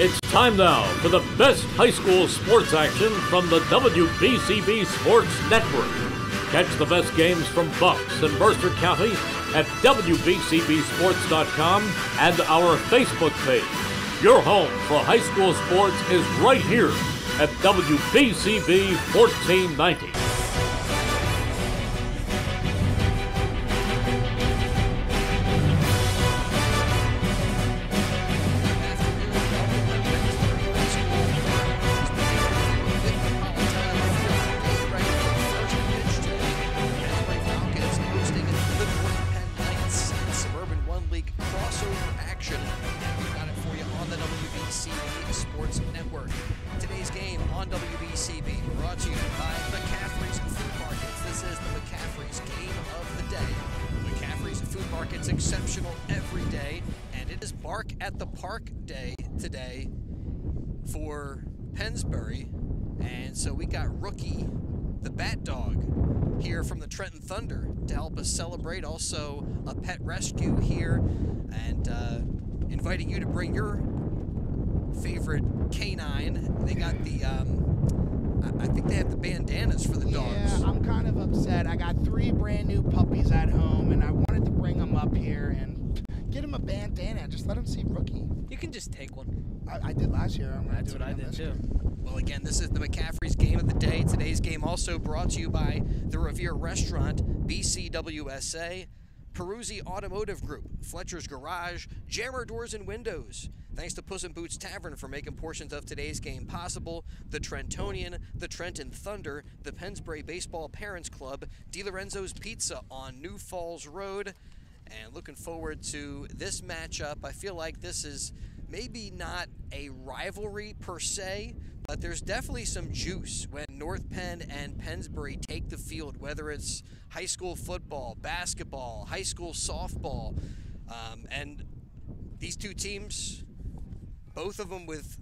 It's time now for the best high school sports action from the WBCB Sports Network. Catch the best games from Bucks and Mercer County at WBCBSports.com and our Facebook page. Your home for high school sports is right here at WBCB 1490. BCWSA, Peruzzi Automotive Group, Fletcher's Garage, Jammer Doors and Windows. Thanks to Puss in Boots Tavern for making portions of today's game possible. The Trentonian, the Trenton Thunder, the Pennsbury Baseball Parents Club, DiLorenzo's Pizza on New Falls Road. And looking forward to this matchup. I feel like this is maybe not a rivalry per se, but there's definitely some juice when North Penn and Pennsbury take the field, whether it's high school football, basketball, high school softball. Um, and these two teams both of them with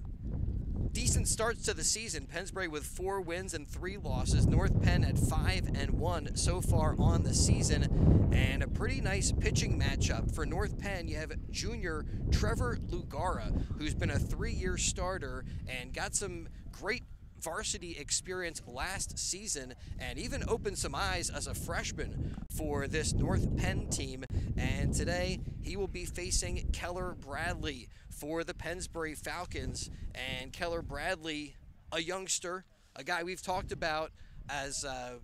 decent starts to the season. Pennsbury with four wins and three losses. North Penn at five and one so far on the season, and a pretty nice pitching matchup for North Penn. You have junior Trevor Lugara, who's been a three-year starter and got some great varsity experience last season and even opened some eyes as a freshman for this North Penn team. And today he will be facing Keller Bradley for the Pennsbury Falcons. And Keller Bradley, a youngster, a guy we've talked about as uh,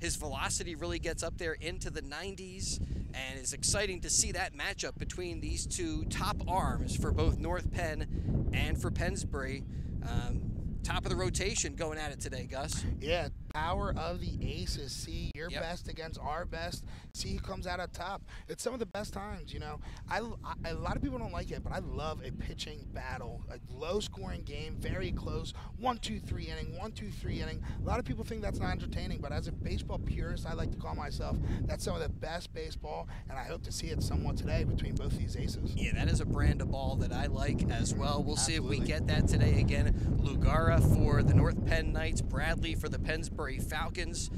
his velocity really gets up there into the 90s. And it's exciting to see that matchup between these two top arms for both North Penn and for Pennsbury. Um, top of the rotation going at it today, Gus. Yeah, power of the aces. See your yep. best against our best. See who comes out on top. It's some of the best times, you know. I, I, a lot of people don't like it, but I love a pitching battle, a low-scoring game, very close, one, two, three inning, one, two, three inning. A lot of people think that's not entertaining, but as a baseball purist, I like to call myself that's some of the best baseball, and I hope to see it somewhat today between both these aces. Yeah, that is a brand of ball that I like as well. We'll Absolutely. see if we get that today again. Lugara for the North Penn Knights, Bradley for the Pennsbury Falcons.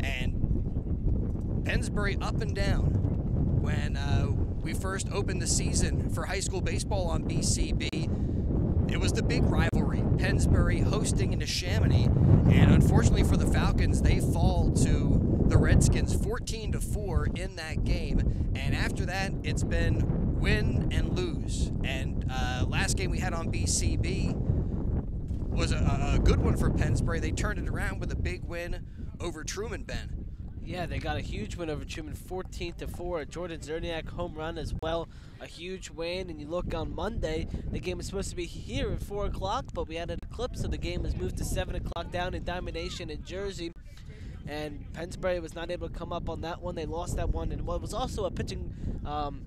And Pennsbury up and down. When uh, we first opened the season for high school baseball on BCB, it was the big rivalry. Pennsbury hosting Neshaminy. And unfortunately for the Falcons, they fall to the Redskins 14 to 4 in that game. And after that, it's been win and lose. And uh, last game we had on BCB, was a, a, good one for Pennsbury. They turned it around with a big win over Truman Ben. Yeah, they got a huge win over Truman, 14 to 4. Jordan Zerniak home run as well, a huge win. And you look on Monday, the game was supposed to be here at 4 o'clock, but we had an eclipse, so the game was moved to 7 o'clock down in Diamond Nation in Jersey. And Pennsbury was not able to come up on that one. They lost that one, and what was also a pitching um,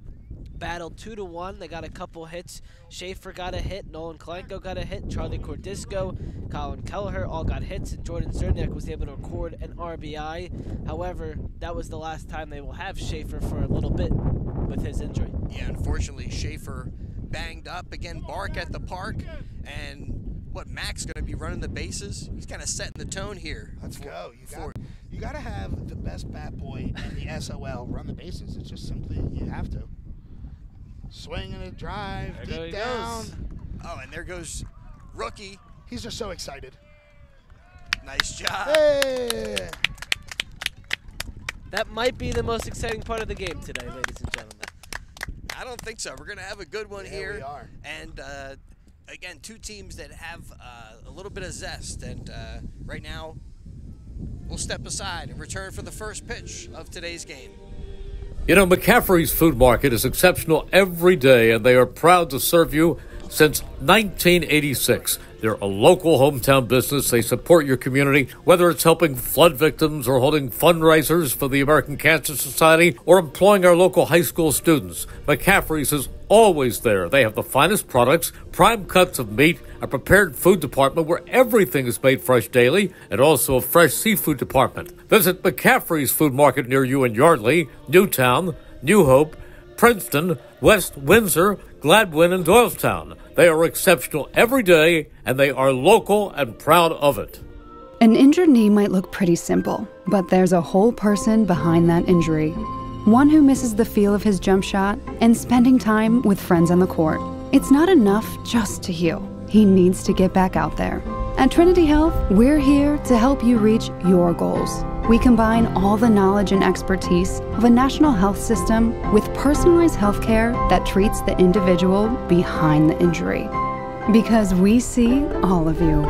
battle two to one. They got a couple hits. Schaefer got a hit. Nolan Kalenko got a hit. Charlie Cordisco, Colin Kelleher all got hits, and Jordan Zerniak was able to record an RBI. However, that was the last time they will have Schaefer for a little bit with his injury. Yeah, unfortunately, Schaefer banged up again. Bark at the park, and what Max going to be running the bases? He's kind of setting the tone here. Let's for, go. You got you got to have the best bat boy in the SOL run the bases. It's just simply you have to. Swinging a drive, there deep down. Oh, and there goes rookie. He's just so excited. Nice job. Hey! That might be the most exciting part of the game today, ladies and gentlemen. I don't think so. We're going to have a good one Yeah, here. we are. And uh, again, two teams that have uh, a little bit of zest. And uh, right now, we'll step aside and return for the first pitch of today's game. You know, McCaffrey's Food Market is exceptional every day, and they are proud to serve you since 1986. They're a local hometown business. They support your community, whether it's helping flood victims or holding fundraisers for the American Cancer Society or employing our local high school students. McCaffrey's is always there. They have the finest products, prime cuts of meat, a prepared food department where everything is made fresh daily, and also a fresh seafood department. Visit McCaffrey's Food Market near you in Yardley, Newtown, New Hope, Princeton, West Windsor, Gladwin, and Doylestown. They are exceptional every day, and they are local and proud of it. An injured knee might look pretty simple, but there's a whole person behind that injury. One who misses the feel of his jump shot and spending time with friends on the court. It's not enough just to heal. He needs to get back out there. At Trinity Health, we're here to help you reach your goals. We combine all the knowledge and expertise of a national health system with personalized healthcare that treats the individual behind the injury. Because we see all of you.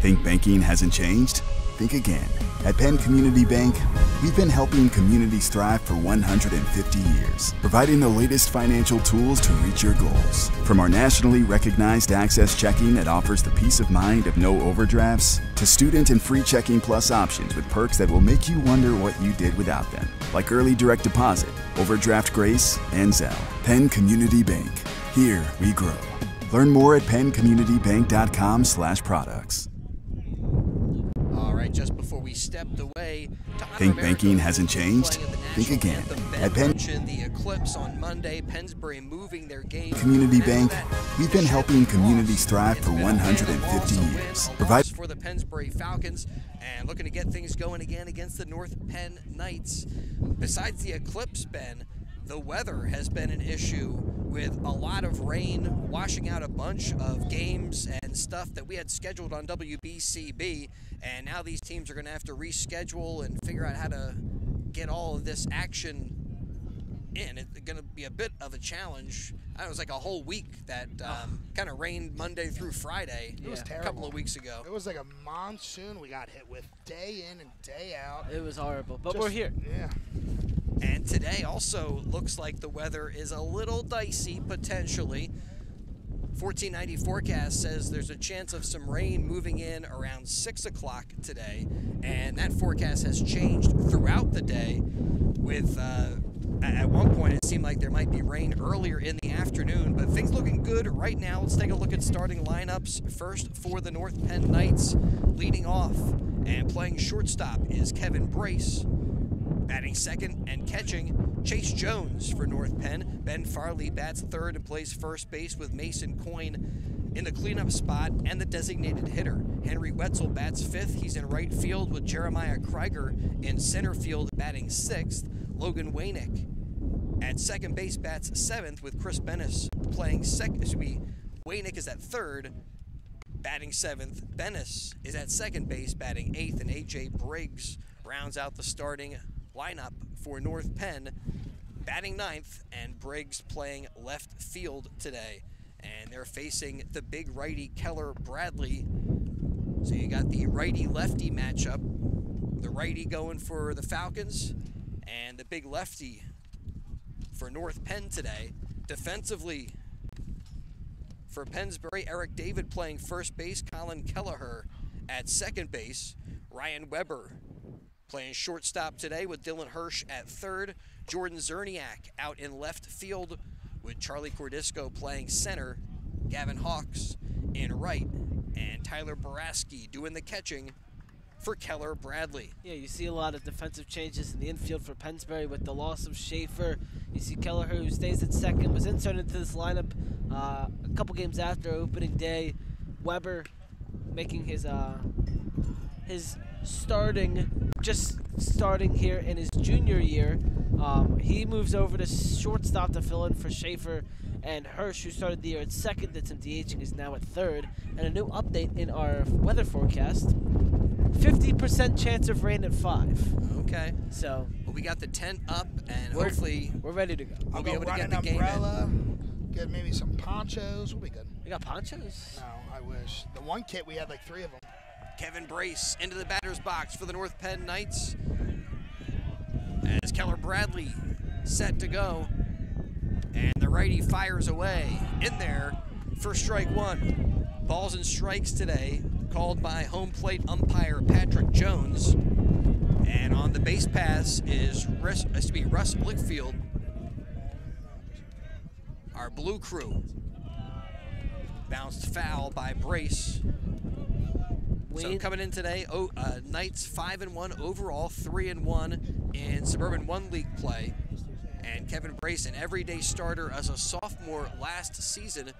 Think banking hasn't changed? Think again. At Penn Community Bank, we've been helping communities thrive for 150 years, providing the latest financial tools to reach your goals. From our nationally recognized Access Checking that offers the peace of mind of no overdrafts, to student and free checking plus options with perks that will make you wonder what you did without them, like early direct deposit, overdraft grace, and Zelle. Penn Community Bank. Here we grow. Learn more at penncommunitybank.com/products. All right, just before we stepped away, Think banking hasn't changed? Think again. At Penn- the eclipse on Monday. Pennsbury moving their game. Community Bank, we've been helping communities thrive for been a win, a 150 loss, a win, years. Provide- for the Pennsbury Falcons and looking to get things going again against the North Penn Knights. Besides the eclipse, Ben, the weather has been an issue with a lot of rain washing out a bunch of games and stuff that we had scheduled on WBCB. And now these teams are going to have to reschedule and figure out how to get all of this action in. It's going to be a bit of a challenge. I know, it was like a whole week that um, kind of rained Monday through Friday It was a terrible. couple of weeks ago. It was like a monsoon we got hit with day in and day out. It was horrible, but Just- we're here. Yeah. And today also looks like the weather is a little dicey potentially. 1490 forecast says there's a chance of some rain moving in around 6 o'clock today. And that forecast has changed throughout the day. With uh, at one point, it seemed like there might be rain earlier in the afternoon, but things looking good right now. Let's take a look at starting lineups. First for the North Penn Knights, leading off and playing shortstop is Kevin Brace. Batting second and catching, Chase Jones for North Penn. Ben Farley bats third and plays first base with Mason Coyne in the cleanup spot and the designated hitter. Henry Wetzel bats fifth. He's in right field with Jeremiah Krieger in center field batting sixth. Logan Waynick at second base bats seventh with Chris Bennis playing second. Excuse me, Waynick is at third, batting seventh. Bennis is at second base, batting eighth, and AJ Briggs rounds out the starting lineup for North Penn, batting ninth, and Briggs playing left field today. And they're facing the big righty Keller Bradley. So you got the righty lefty matchup. The righty going for the Falcons, and the big lefty for North Penn today. Defensively, for Pennsbury, Eric David playing first base, Colin Kelleher at second base, Ryan Weber playing shortstop today with Dylan Hirsch at third, Jordan Zerniak out in left field with Charlie Cordisco playing center, Gavin Hawks in right, and Tyler Baraski doing the catching for Keller Bradley. Yeah, you see a lot of defensive changes in the infield for Pennsbury with the loss of Schaefer. You see Kelleher, who stays at second, was inserted into this lineup uh, a couple games after opening day. Weber making his uh, his starting just starting here in his junior year. Um, he moves over to shortstop to fill in for Schaefer and Hirsch, who started the year at second, did some DHing, is now at third. And a new update in our weather forecast 50% chance of rain at 5. Okay. So. Well, we got the tent up, and we're, hopefully. We're ready to go. We'll I'll be able to get an the game umbrella, in. get maybe some ponchos. We'll be good. You got ponchos? No, I wish. The one kit, we had like three of them. Kevin Brace into the batter's box for the North Penn Knights. As Keller Bradley set to go. And the righty fires away in there for strike one. Balls and strikes today called by home plate umpire Patrick Jones. And on the base pass is Russ, to be Russ Blickfield, our blue crew. Bounced foul by Brace. So coming in today, oh, uh, Knights five and one overall, three and one in Suburban One League play, and Kevin Brace, an everyday starter as a sophomore last season,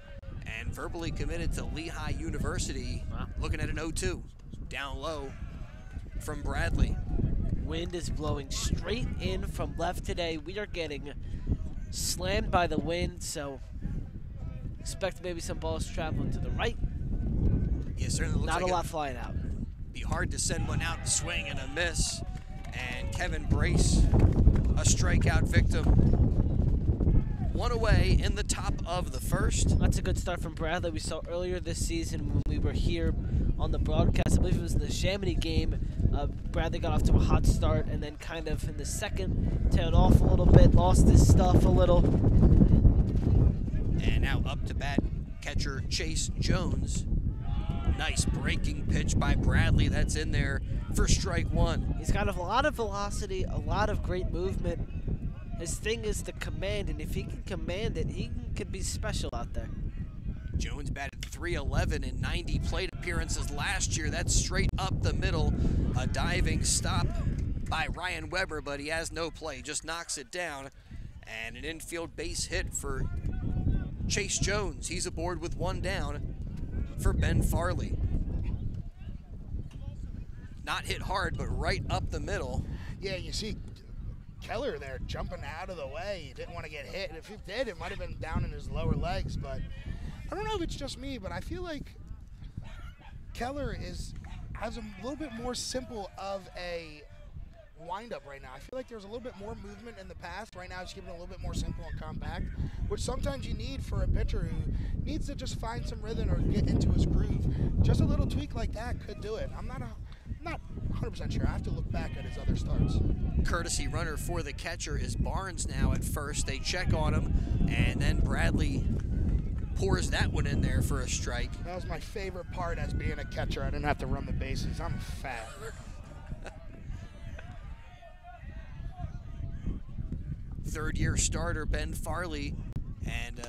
and verbally committed to Lehigh University. Wow. Looking at an 0-2, down low from Bradley. Wind is blowing straight in from left today. We are getting slammed by the wind, so expect maybe some balls traveling to the right. Yeah, certainly Not like a lot flying out. Be hard to send one out, swing and a miss. And Kevin Brace, a strikeout victim. One away in the top of the first. That's a good start from Bradley. We saw earlier this season when we were here on the broadcast. I believe it was the Neshaminy game. Uh, Bradley got off to a hot start and then kind of in the second tailed off a little bit, lost his stuff a little. And now up to bat, catcher Chase Jones. Nice breaking pitch by Bradley. That's in there for strike one. He's got a lot of velocity, a lot of great movement. His thing is the command, and if he can command it, he could be special out there. Jones batted 311 in 90 plate appearances last year. That's straight up the middle. A diving stop by Ryan Weber, but he has no play. Just knocks it down. And an infield base hit for Chase Jones. He's aboard with one down for Ben Farley. Not hit hard, but right up the middle. Yeah, you see Keller there jumping out of the way. He didn't want to get hit. If he did, it might have been down in his lower legs. But I don't know if it's just me, but I feel like Keller is has a little bit more simple of a windup right now. I feel like there's a little bit more movement in the past. Right now, it's keeping it a little bit more simple and compact, which sometimes you need for a pitcher who needs to just find some rhythm or get into his groove. Just a little tweak like that could do it. I'm not not 100% sure. I have to look back at his other starts. Courtesy runner for the catcher is Barnes now at first. They check on him, and then Bradley pours that one in there for a strike. That was my favorite part as being a catcher. I didn't have to run the bases. I'm fat. Third year starter Ben Farley, and uh,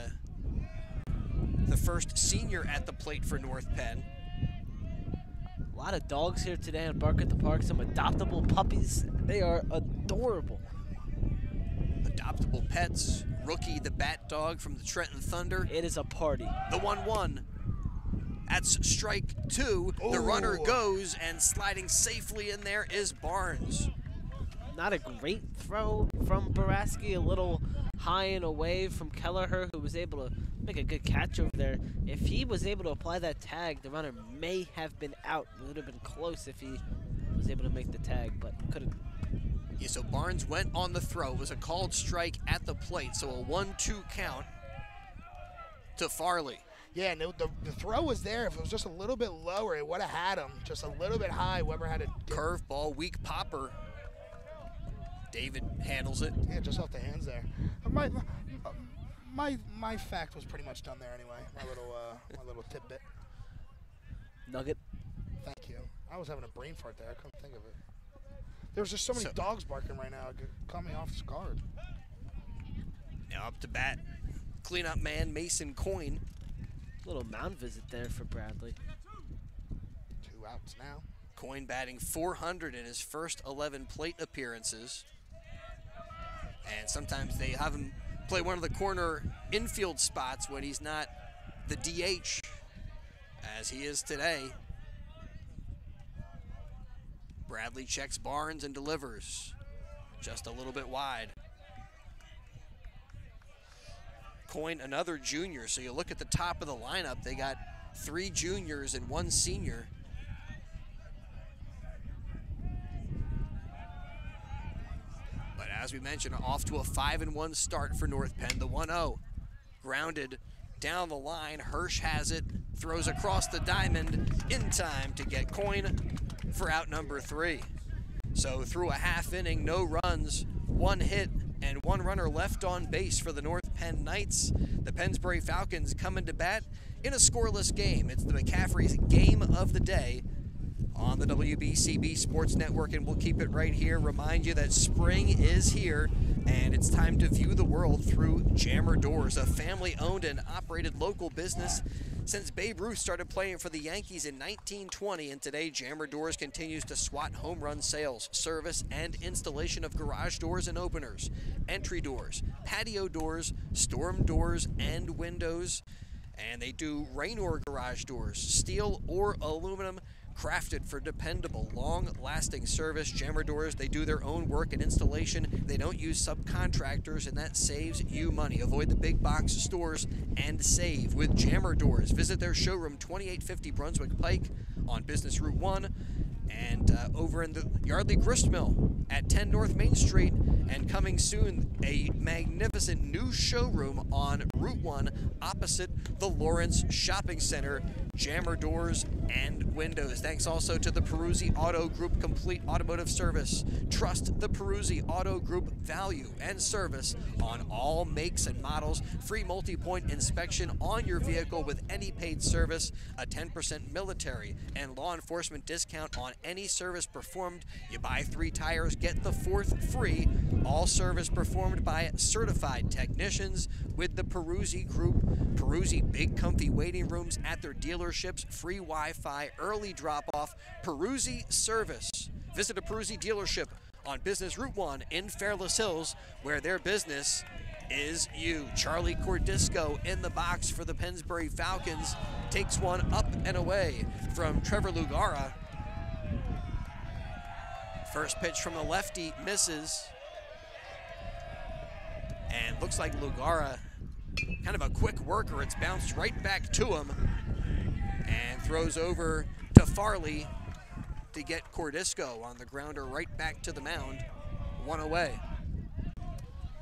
the first senior at the plate for North Penn. A lot of dogs here today on Bark at the Park. Some adoptable puppies. They are adorable. Adoptable pets. Rookie, the bat dog from the Trenton Thunder. It is a party. The 1 1. That's strike two. The runner goes, and sliding safely in there is Barnes. Not a great throw from Baraski. A little high and away from Kelleher, who was able to make a good catch over there. If he was able to apply that tag, the runner may have been out. It would have been close if he was able to make the tag, but couldn't. Yeah, so Barnes went on the throw. It was a called strike at the plate, so a 1 2 count to Farley. Yeah, no, the, the throw was there. If it was just a little bit lower, it would have had him. Just a little bit high. Weber had a. Curveball, weak popper. David handles it. Yeah, just off the hands there. My, my, my, my fact was pretty much done there anyway. My little uh, my little tidbit. Nugget. Thank you. I was having a brain fart there. I couldn't think of it. There's just so many So- dogs barking right now. It caught me off guard. Now up to bat. Cleanup man Mason Coyne. Little mound visit there for Bradley. Two outs now. Coyne batting 400 in his first 11 plate appearances. And sometimes they have him play one of the corner infield spots when he's not the DH, as he is today. Bradley checks Barnes and delivers. Just a little bit wide. Coyne another junior. So you look at the top of the lineup, they got three juniors and one senior. But as we mentioned, off to a 5 and 1 start for North Penn. The 1 0 grounded down the line. Hirsch has it, throws across the diamond in time to get Coyne for out number three. So through a half inning, no runs, one hit, and one runner left on base for the North Penn Knights. The Pennsbury Falcons coming to bat in a scoreless game. It's the McCaffrey's game of the day on the WBCB Sports Network, and we'll keep it right here. Remind you that spring is here, and it's time to view the world through Jammer Doors, a family owned and operated local business since Babe Ruth started playing for the Yankees in 1920, and today Jammer Doors continues to swat home run sales, service, and installation of garage doors and openers, entry doors, patio doors, storm doors, and windows. And they do Raynor garage doors, steel or aluminum crafted for dependable, long-lasting service. Jammer Doors, they do their own work and installation. They don't use subcontractors, and that saves you money. Avoid the big box stores and save with Jammer Doors. Visit their showroom, 2850 Brunswick Pike on Business Route 1 and uh, over in the Yardley Grist Mill at 10 North Main Street. And coming soon, a magnificent new showroom on Route 1 opposite the Lawrence Shopping Center. Jammer doors and windows. Thanks also to the Peruzzi Auto Group Complete Automotive Service. Trust the Peruzzi Auto Group value and service on all makes and models. Free multi point inspection on your vehicle with any paid service. A 10% military and law enforcement discount on any service performed. You buy three tires, get the fourth free. All service performed by certified technicians with the Peruzzi Group. Peruzzi Big Comfy Waiting Rooms at their dealerships, free Wi Fi, early drop off. Peruzzi Service. Visit a Peruzzi dealership on Business Route 1 in Fairless Hills, where their business is you. Charlie Cordisco in the box for the Pennsbury Falcons takes one up and away from Trevor Lugara. First pitch from the lefty misses. And looks like Lugara, kind of a quick worker. It's bounced right back to him and throws over to Farley to get Cordisco on the grounder right back to the mound. One away.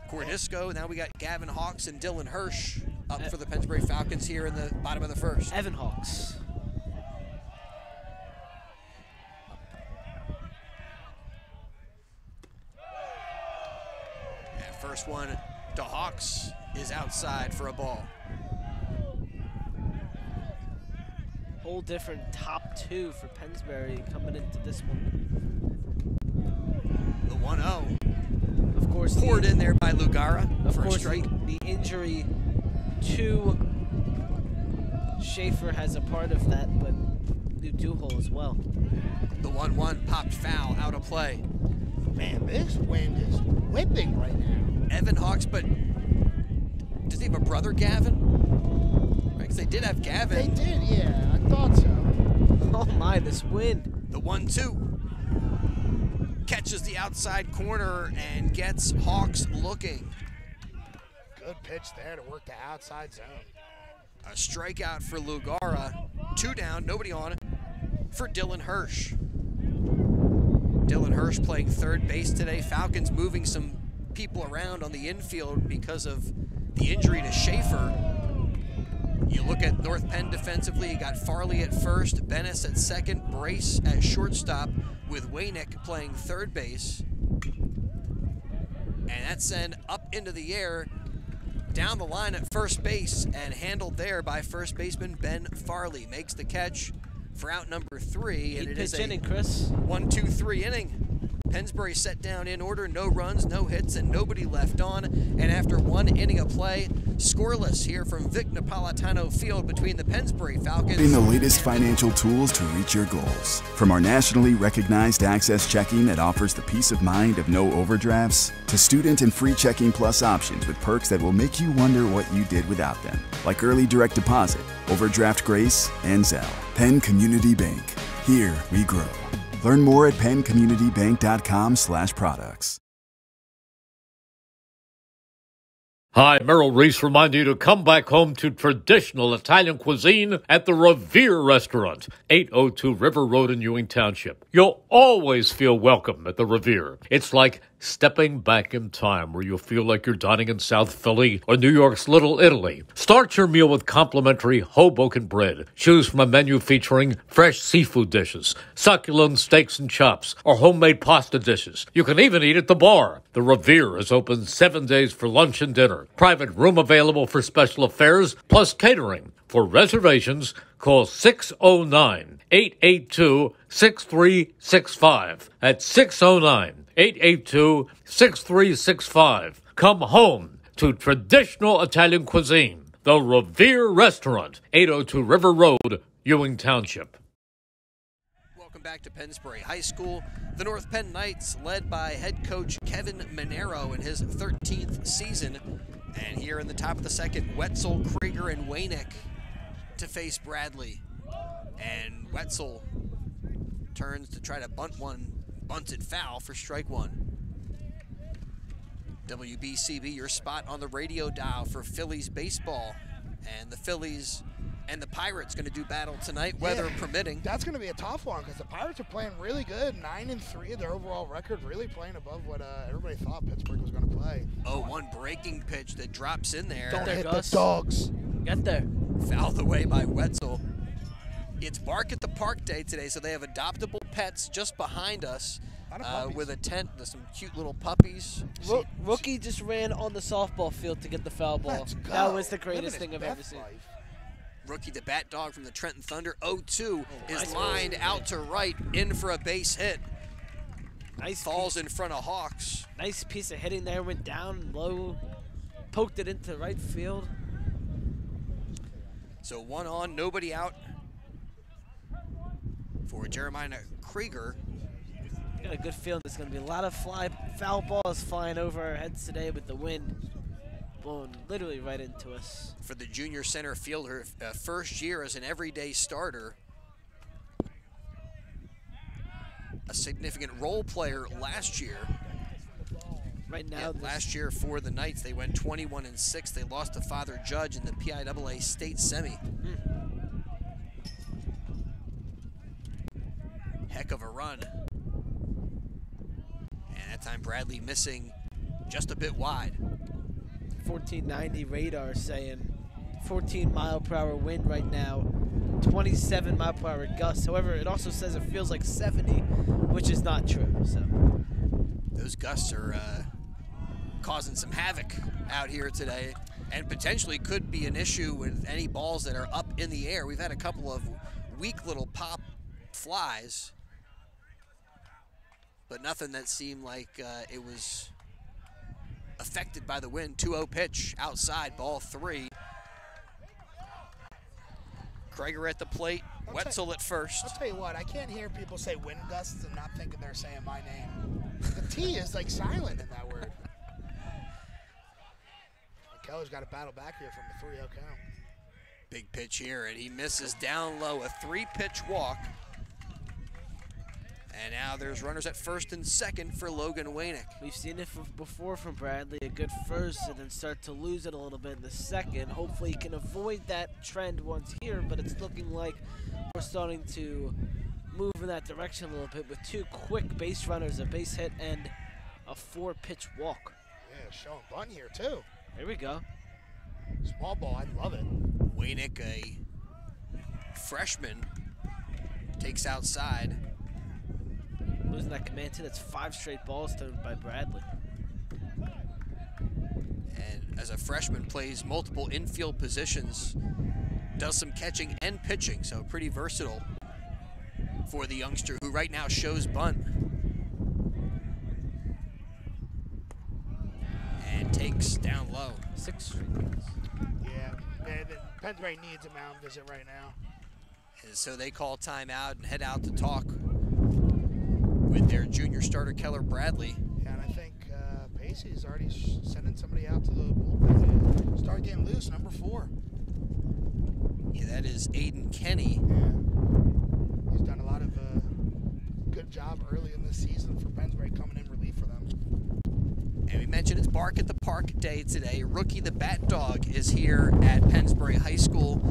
Cordisco, now we got Gavin Hawks and Dylan Hirsch up eh. for the Pennsbury Falcons here in the bottom of the first. Evan Hawks. And first one to Hawks is outside for a ball. Whole different top two for Pennsbury coming into this one. The 1 0. Of course, Poured the, in there by Lugara Of for a course, strike. the, the injury to Schaefer has a part of that, but Duhol as well. The 1 1 popped foul out of play. Man, this wind is whipping right now. Evan Hawks, but does he have a brother, Gavin? Right, 'cause they did have Gavin. They did, yeah. I thought so. Oh my, this wind. The 1 2 catches the outside corner and gets Hawks looking. Good pitch there to work the outside zone. A strikeout for Lugara. Two down, nobody on for Dylan Hirsch. Dylan Hirsch playing third base today. Falcons moving some people around on the infield because of the injury to Schaefer. You look at North Penn defensively, you got Farley at first, Bennis at second, Brace at shortstop, with Waynick playing third base. And that's sent up into the air down the line at first base and handled there by first baseman Ben Farley. Makes the catch for out number three, and Eight it is a inning, Chris. one, two, three inning. Pennsbury set down in order, no runs, no hits, and nobody left on. And after one inning of play, scoreless here from Vic Napolitano Field between the Pennsbury Falcons. Getting the latest financial tools to reach your goals. From our nationally recognized Access Checking that offers the peace of mind of no overdrafts, to student and free checking plus options with perks that will make you wonder what you did without them, like early direct deposit, overdraft grace, and Zelle. Penn Community Bank. Here we grow. Learn more at penncommunitybank.com slash products. Hi, Merrill Reese reminding you to come back home to traditional Italian cuisine at the Revere Restaurant, 802 River Road in Ewing Township. You'll always feel welcome at the Revere. It's like stepping back in time where you'll feel like you're dining in South Philly or New York's Little Italy. Start your meal with complimentary Hoboken bread. Choose from a menu featuring fresh seafood dishes, succulent steaks and chops, or homemade pasta dishes. You can even eat at the bar. The Revere is open seven days for lunch and dinner. Private room available for special affairs, plus catering. For reservations, call 609 882 6365. At 609 882 6365. Come home to traditional Italian cuisine. The Revere Restaurant, 802 River Road, Ewing Township. Welcome back to Pennsbury High School. The North Penn Knights, led by head coach Kevin Monero in his 13th season. And here in the top of the second, Wetzel, Krieger, and Waynick to face Bradley. And Wetzel turns to try to bunt one, bunted foul for strike one. WBCB, your spot on the radio dial for Phillies baseball. And the Phillies and the Pirates going to do battle tonight, weather Yeah. permitting. That's going to be a tough one because the Pirates are playing really good, nine and three. Their overall record really playing above what uh, everybody thought Pittsburgh was going to play. Oh, one breaking pitch that drops in there. Don't hit Gus. the dogs. Get there. Fouled away by Wetzel. It's Bark at the Park Day today, so they have adoptable pets just behind us uh, with a tent with some cute little puppies. Ro- rookie just ran on the softball field to get the foul ball. That was the greatest thing I've ever seen. life. Rookie the Bat Dog from the Trenton Thunder 0-2 is nice. lined out to right, in for a base hit. Nice Falls piece, in front of Hawks. nice piece of hitting there. Went down low, poked it into right field. So one on, nobody out for Jeremiah Krieger. Got a good feeling there's going to be a lot of fly foul balls flying over our heads today with the wind blowing literally right into us. for the junior center fielder, uh, first year as an everyday starter. A significant role player last year. Right now, Yeah, last year for the Knights, they went 21 and 6. They lost to Father Judge in the PIAA state semi. Heck of a run. And that time Bradley missing just a bit wide. 1490 radar saying 14 mile per hour wind right now, 27 mile per hour gusts. However, it also says it feels like 70, which is not true. So those gusts are uh, causing some havoc out here today and potentially could be an issue with any balls that are up in the air. We've had a couple of weak little pop flies, but nothing that seemed like uh, it was affected by the wind. 2-0 pitch outside, ball three. Krieger at the plate, I'll Wetzel at first. I'll tell you what, I can't hear people say wind gusts and not thinking they're saying my name. The T is like silent in that word. Keller's got to battle back here from the 3 0 count. Big pitch here, and he misses down low. A three pitch walk. And now there's runners at first and second for Logan Waynick. we've seen it before from Bradley, a good first and then start to lose it a little bit in the second. Hopefully he can avoid that trend once here, but it's looking like we're starting to move in that direction a little bit with two quick base runners, a base hit and a four pitch walk. Yeah, showing bunt here too. There we go. Small ball, I love it. Waynick, a freshman, takes outside. Losing that command too. That's five straight balls thrown by Bradley. And as a freshman, plays multiple infield positions, does some catching and pitching, so pretty versatile for the youngster who right now shows bunt. And takes down low. Six straight balls. Yeah, man, needs a mound visit right now. And so they call timeout and head out to talk with their junior starter Keller Bradley. Yeah, and I think uh, Pacey's already sending somebody out to the bullpen start getting loose. Number four. Yeah, that is Aiden Kenny. Yeah. He's done a lot of uh, good job early in the season for Pennsbury coming in relief for them. And we mentioned it's Bark at the Park day today. Rookie the Bat Dog is here at Pennsbury High School.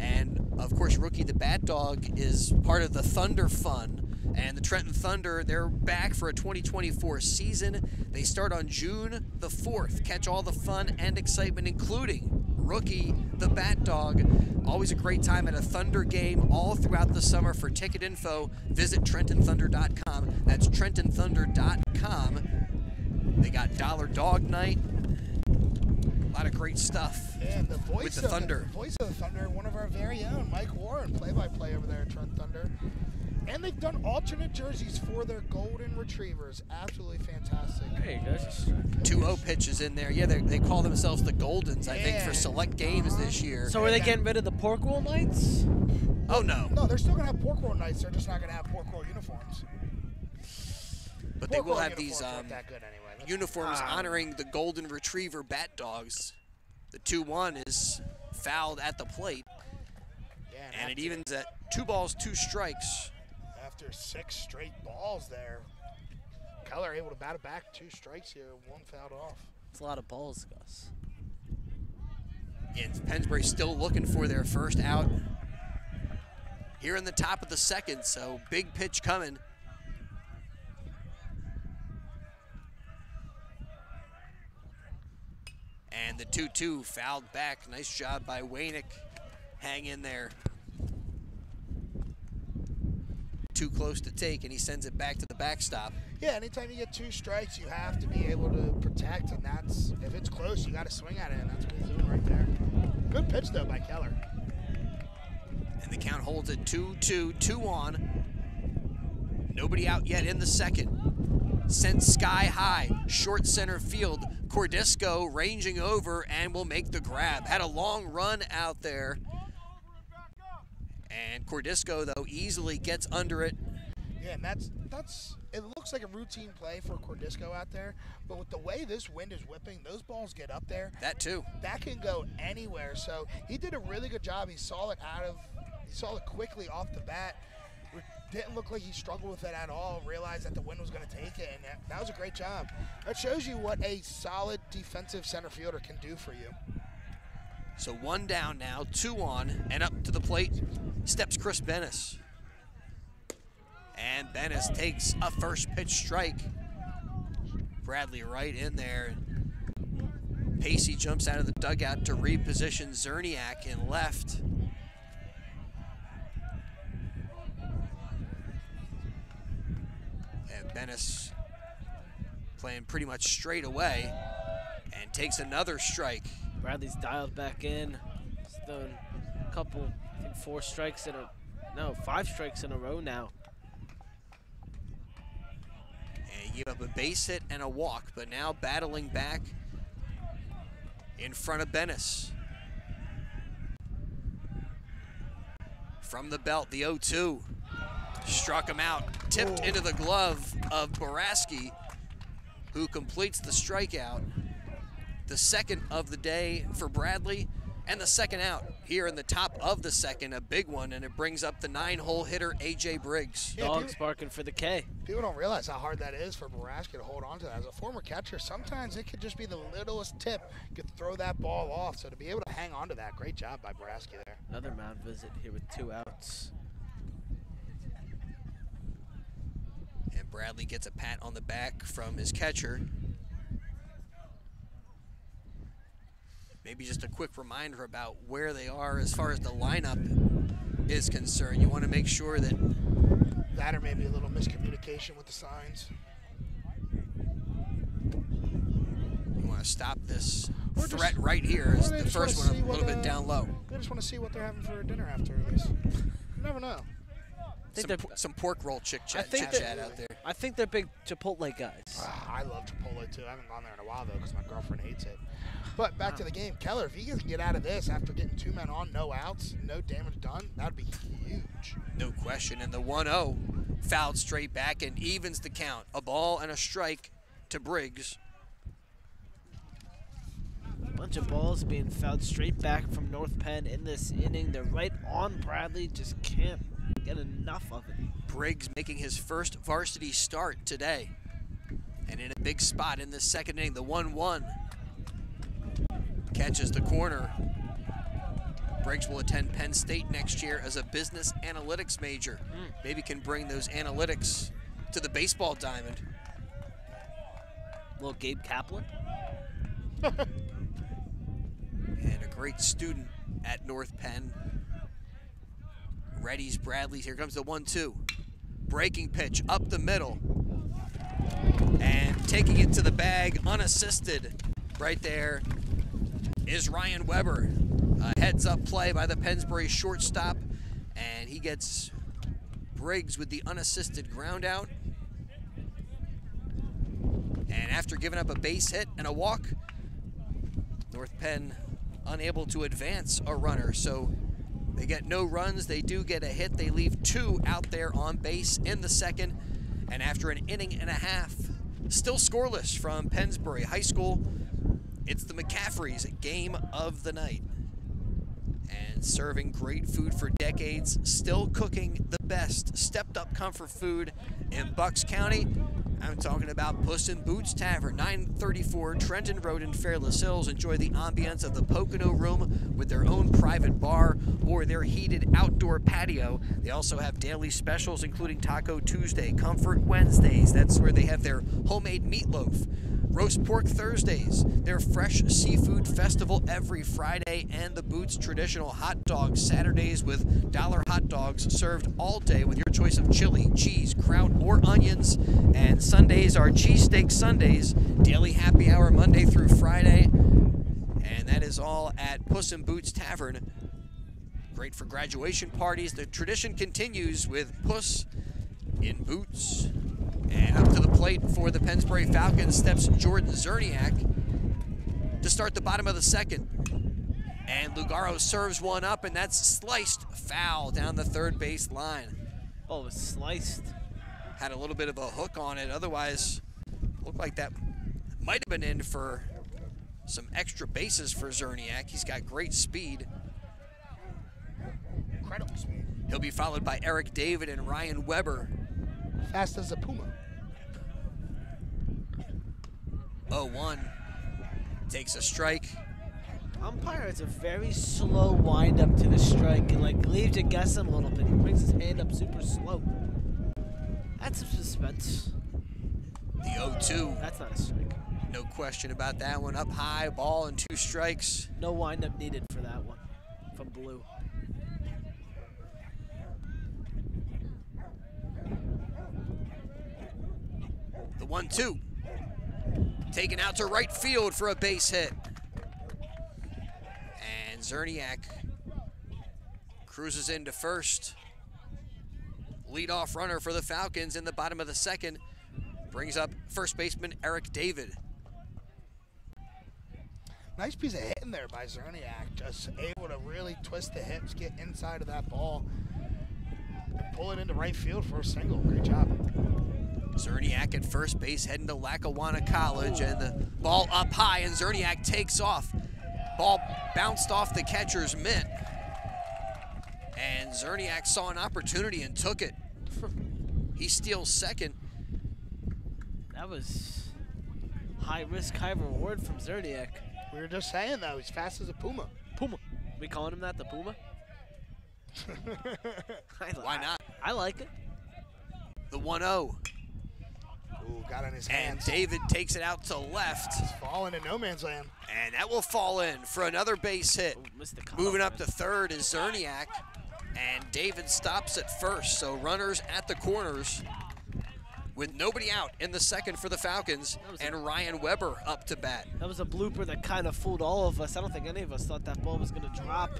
And of course, Rookie the Bat Dog is part of the Thunder Fun. And the Trenton Thunder, they're back for a 2024 season. They start on June the 4th. Catch all the fun and excitement, including Rookie the Bat Dog. Always a great time at a Thunder game all throughout the summer. For ticket info, visit TrentonThunder.com. That's TrentonThunder.com. They got Dollar Dog Night. A lot of great stuff. And the voice with the of Thunder. The voice of the Thunder, one of our very own, Mike Warren, play-by-play over there at Trent Thunder. And they've done alternate jerseys for their golden retrievers. Absolutely fantastic. There you go. 2-0 pitches in there. Yeah, they, they call themselves the Goldens, I think, for select games this year. So are they getting rid of the pork roll nights? oh, no. No, they're still gonna have pork roll nights. They're just not gonna have pork roll uniforms. But they will have these uniforms um, aren't that good anyway. Let's- honoring the Golden Retriever Bat Dogs. The 2-1 is fouled at the plate, Yeah, and it evens at two balls, two strikes. After six straight balls there. Keller able to bat it back, two strikes here, one fouled off. It's a lot of balls, Gus. And Pennsbury still looking for their first out here in the top of the second, so big pitch coming. And the 2 2 fouled back. Nice job by Waynick. Hang in there. Too close to take, and he sends it back to the backstop. Yeah, anytime you get two strikes, you have to be able to protect, and that's if it's close, you got to swing at it, and that's what he's doing right there. Good pitch though by Keller. And the count holds at 2 2, 2 on. Nobody out yet in the second. Sent sky high, short center field. Cordisco ranging over and will make the grab. Had a long run out there. And Cordisco, though, easily gets under it. Yeah, and that's that's it looks like a routine play for Cordisco out there, but with the way this wind is whipping, those balls get up there. That, too. That can go anywhere. So he did a really good job. He saw it out of he saw it quickly off the bat. Didn't look like he struggled with it at all. Realized that the wind was going to take it, and that, that was a great job. That shows you what a solid defensive center fielder can do for you. So one down now, two on, and up to the plate steps Chris Bennis. And Bennis takes a first pitch strike. Bradley right in there. Pacey jumps out of the dugout to reposition Zerniak in left. And Bennis playing pretty much straight away and takes another strike. Bradley's dialed back in. He's done a couple, I think four strikes in a, no, five strikes in a row now. And he gave up a base hit and a walk, but now battling back in front of Bennis. From the belt, the 0 2. Struck him out, tipped oh. into the glove of Baraski, who completes the strikeout. The second of the day for Bradley, and the second out here in the top of the second, a big one, and it brings up the nine hole hitter, AJ Briggs. Yeah, Dogs people, barking for the K. people don't realize how hard that is for Baraski to hold on to that. As a former catcher, sometimes it could just be the littlest tip could throw that ball off. So to be able to hang on to that, great job by Baraski there. Another mound visit here with two outs. And Bradley gets a pat on the back from his catcher. Maybe just a quick reminder about where they are as far as the lineup is concerned. You want to make sure that That or maybe a little miscommunication with the signs. you want to stop this Or just- threat right here. or As they the first one see a what, little bit uh, down low. They just want to see what they're having for dinner after this. You never know. think Some, po- some pork roll chick I chat, think chit chat out there. I think they're big Chipotle guys. Ah, I love Chipotle too. I haven't gone there in a while though because my girlfriend hates it. But back to the game, Keller. If he can get out of this after getting two men on, no outs, no damage done, that'd be huge. No question. And the 1 0 fouled straight back and evens the count. A ball and a strike to Briggs. A Bunch of balls being fouled straight back from North Penn in this inning. They're right on Bradley, just can't get enough of it. Briggs making his first varsity start today. And in a big spot in the second inning, the 1-1. Catches the corner. Briggs will attend Penn State next year as a business analytics major. Mm. Maybe can bring those analytics to the baseball diamond. Little Gabe Kaplan. and a great student at North Penn. Ready's Bradley's. Here comes the one-two. Breaking pitch up the middle. And taking it to the bag unassisted right there is Ryan Weber. A heads up play by the Pennsbury shortstop. And he gets Briggs with the unassisted ground out. And after giving up a base hit and a walk, North Penn unable to advance a runner. So they get no runs. They do get a hit. They leave two out there on base in the second. And after an inning and a half, still scoreless from Pennsbury High School, it's the McCaffreys game of the night. And serving great food for decades, still cooking the best stepped up comfort food in Bucks County. I'm talking about Puss in Boots Tavern, 934 Trenton Road in Fairless Hills. Enjoy the ambience of the Pocono Room with their own private bar or their heated outdoor patio. They also have daily specials, including Taco Tuesday, Comfort Wednesdays. That's where they have their homemade meatloaf. Roast Pork Thursdays, their fresh seafood festival every Friday, and the Boots traditional hot dog Saturdays with dollar hot dogs served all day with your choice of chili, cheese, kraut, or onions. And Sundays are cheesesteak Sundays, daily happy hour Monday through Friday. And that is all at Puss in Boots Tavern. Great for graduation parties. The tradition continues with Puss in Boots. And up to the plate for the Pennsbury Falcons steps Jordan Zerniak to start the bottom of the second. And Lugaro serves one up, and that's sliced foul down the third base line. Oh, it was sliced. Had a little bit of a hook on it. Otherwise, looked like that might have been in for some extra bases for Zerniak. He's got great speed. Incredible speed. He'll be followed by Eric David and Ryan Weber. Fast as a puma. 0-1. Takes a strike. Umpire has a very slow wind up to the strike and like leaves you guessing a little bit. He brings his hand up super slow. That's some suspense. The 0-2. That's not a strike. No question about that one. Up high, ball and two strikes. No wind up needed for that one from Blue. The 1-2. Taken out to right field for a base hit. And Zerniak cruises into first. Leadoff runner for the Falcons in the bottom of the second. Brings up first baseman Eric David. Nice piece of hitting there by Zerniak. Just able to really twist the hips, get inside of that ball, pull it into right field for a single. Great job. Zerniak at first base heading to Lackawanna College and the ball up high and Zerniak takes off. Ball bounced off the catcher's mitt. And Zerniak saw an opportunity and took it. he steals second. That was high risk, high reward from Zerniak. We were just saying though, he's fast as a puma. Puma. We calling him that, the Puma? Why not? I like it. The 1-0. Ooh, got on his hands. And David takes it out to left. He's falling in no man's land. And that will fall in for another base hit. Ooh, Moving up to third is Zerniak. And David stops at first. So runners at the corners with nobody out in the second for the Falcons and Ryan Weber up to bat. That was a blooper that kind of fooled all of us. I don't think any of us thought that ball was going to drop.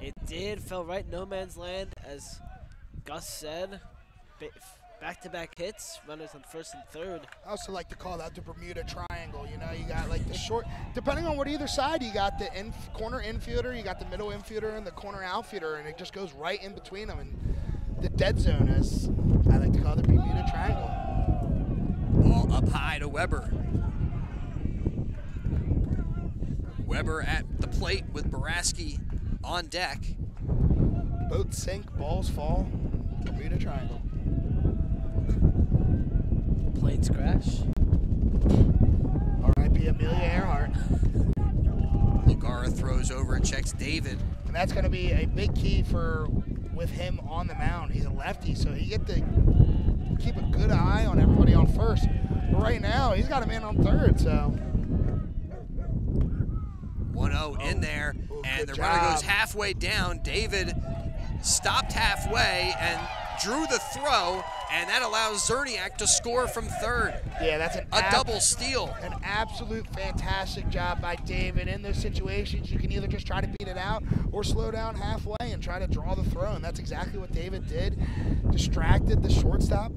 It did, fell right in no man's land, as Gus said. Back-to-back -back hits, runners on first and third. I also like to call that the Bermuda Triangle. You know, you got like the short, depending on what either side, you got the in, corner infielder, you got the middle infielder, and the corner outfielder, and it just goes right in between them. And the dead zone is, I like to call the Bermuda Triangle. Ball up high to Weber. Weber at the plate with Baraski on deck. Boats sink, balls fall. Bermuda Triangle. Planes crash. R.I.P. Amelia Earhart. Lugara throws over, and checks David. And that's going to be a big key for with him on the mound. He's a lefty, so he get to keep a good eye on everybody on first. But right now, he's got a man on third, so 1-0 in oh. there, Oh, and the good runner goes halfway down. David stopped halfway and drew the throw, and that allows Zerniak to score from third. yeah, that's an A double steal. An absolute fantastic job by David. In those situations, you can either just try to beat it out or slow down halfway and try to draw the throw. And that's exactly what David did. Distracted the shortstop,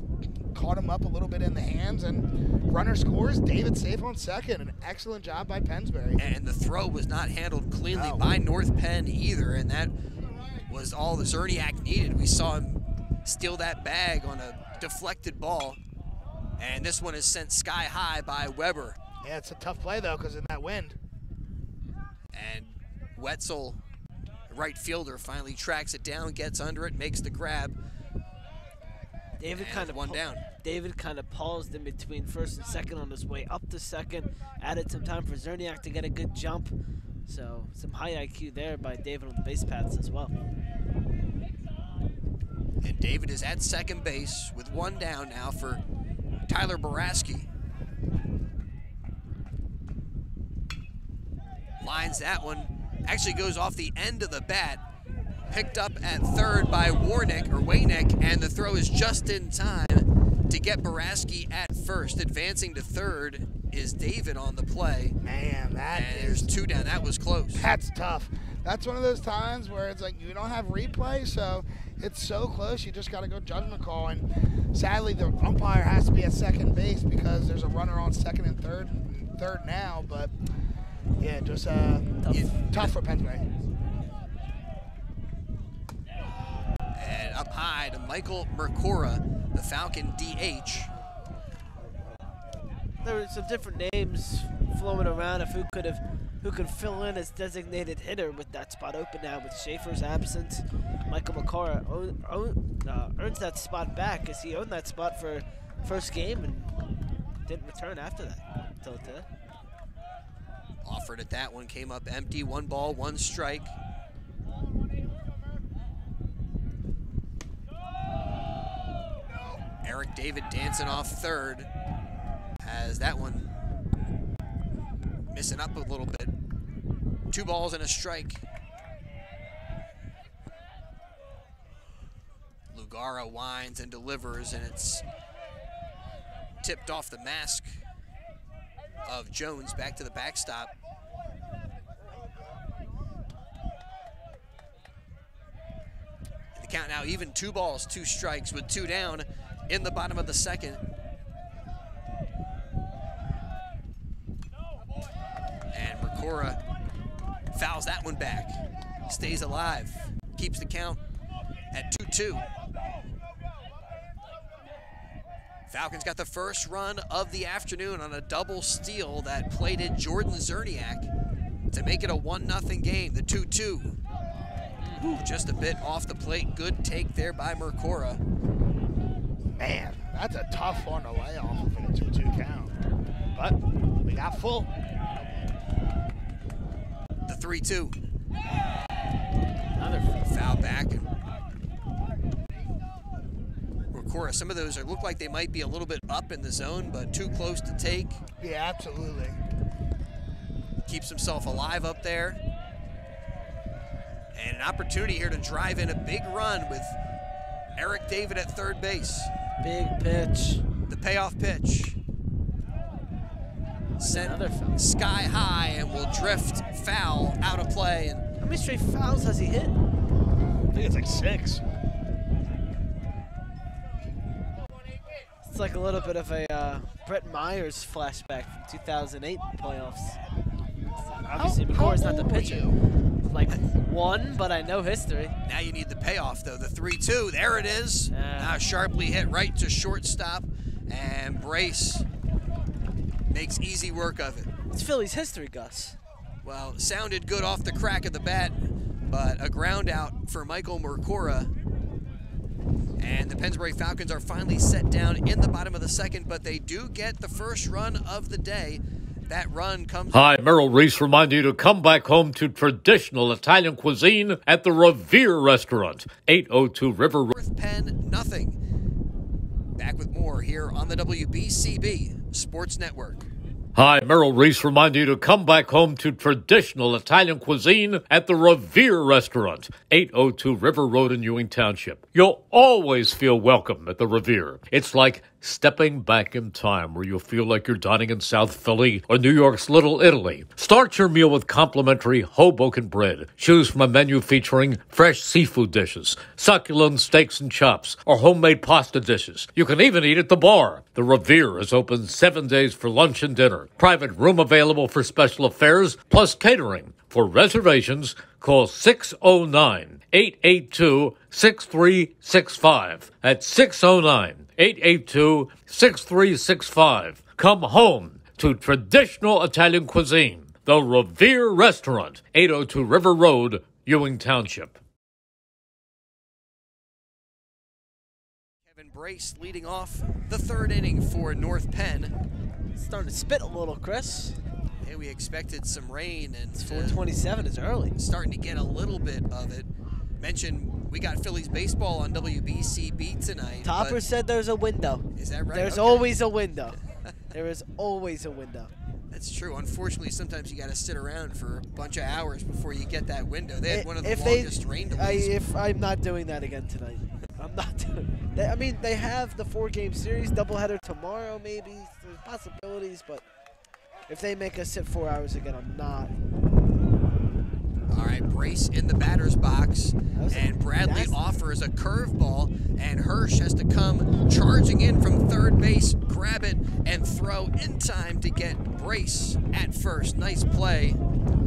caught him up a little bit in the hands, and runner scores. David safe on second. An excellent job by Pennsbury. And the throw was not handled cleanly No. by North Penn either, and that was all the Zerniak needed. We saw him steal that bag on a deflected ball, and this one is sent sky high by Weber. Yeah, it's a tough play though, because in that wind. And Wetzel, right fielder, finally tracks it down, gets under it, makes the grab. David kind of one down. David kind of paused in between first and second on his way up to second. Added some time for Zerniak to get a good jump. So some high IQ there by David on the base paths as well. And David is at second base with one down now for Tyler Baraski. Lines that one, actually goes off the end of the bat. Picked up at third by Warnick or Waynick, and the throw is just in time to get Baraski at first. Advancing to third is David on the play. Man, that And is there's two down. That was close. That's tough. That's one of those times where it's like you don't have replay, so it's so close. You just got to go judgment call. And sadly, the umpire has to be at second base because there's a runner on second and third, third now. But yeah, just uh, Tough. Yeah. tough for Pennsbury. And up high to Michael Mercora, the Falcon DH. There were some different names flowing around of who could have who could fill in as designated hitter with that spot open now with Schaefer's absence. Michael McCara own, own, uh, earns that spot back as he owned that spot for first game and didn't return after that until. Offered at that one, came up empty. One ball, one strike. Eric David dancing off third. Has that one missing up a little bit. Two balls and a strike. Lugara winds and delivers, and it's tipped off the mask of Jones back to the backstop. The count now even two balls, two strikes with two down in the bottom of the second. Mercora fouls that one back. Stays alive. Keeps the count at 2-2. Falcons got the first run of the afternoon on a double steal that plated Jordan Zerniak to make it a 1-0 game, the 2-2. Just a bit off the plate. Good take there by Mercora. Man, that's a tough one to lay off of in a 2 2 count. But we got full. The 3-2. Another Foul back. Mercora, some of those are, look like they might be a little bit up in the zone, but too close to take. Yeah, absolutely. keeps himself alive up there. And an opportunity here to drive in a big run with Eric David at third base. big pitch. The payoff pitch. Sent sky high and will drift foul out of play. And How many straight fouls has he hit? I think it's like six. It's like a little bit of a uh, Brett Myers flashback from 2008 playoffs. Obviously, How- McCoy's how not the pitcher. you? Like one, but I know history. now you need the payoff, though. The 3 2. There it is. Yeah. Now sharply hit right to shortstop. And Brace makes easy work of it. It's Philly's history, Gus. Well, sounded good off the crack of the bat, but a ground out for Michael Mercora. And the Pennsbury Falcons are finally set down in the bottom of the second, but they do get the first run of the day. That run comes. Hi, Merrill Reese remind you to come back home to traditional Italian cuisine at the Revere Restaurant, 802 River Road. North Penn, nothing. Back with more here on the WBCB Sports Network. Hi, Merrill Reese remind you to come back home to traditional Italian cuisine at the Revere Restaurant, 802 River Road in Ewing Township. You'll always feel welcome at the Revere. It's like stepping back in time where you'll feel like you're dining in South Philly or New York's Little Italy. Start your meal with complimentary Hoboken bread. Choose from a menu featuring fresh seafood dishes, succulent steaks and chops, or homemade pasta dishes. You can even eat at the bar. The Revere is open seven days for lunch and dinner. Private room available for special affairs, plus catering. For reservations, call 609 882 6365. At 609 882 6365. Come home to traditional Italian cuisine. The Revere Restaurant, 802 River Road, Ewing Township. Kevin Brace leading off the third inning for North Penn. Starting to spit a little, Chris. Yeah, we expected some rain and It's uh, 427 is early. starting to get a little bit of it. Mentioned we got Phillies baseball on WBCB tonight. Topper said there's a window. is that right? There's Okay. always a window. there is always a window. That's true. Unfortunately, sometimes you got to sit around for a bunch of hours before you get that window. They had I- one of the if they- longest rain I, delays. if I'm not doing that again tonight, I'm not doing. They, I mean, they have the four-game series doubleheader tomorrow, maybe. There's possibilities, but if they make us sit four hours again, I'm not. All right, Brace in the batter's box, and Bradley offers a curveball, and Hirsch has to come charging in from third base, grab it, and throw in time to get Brace at first. Nice play.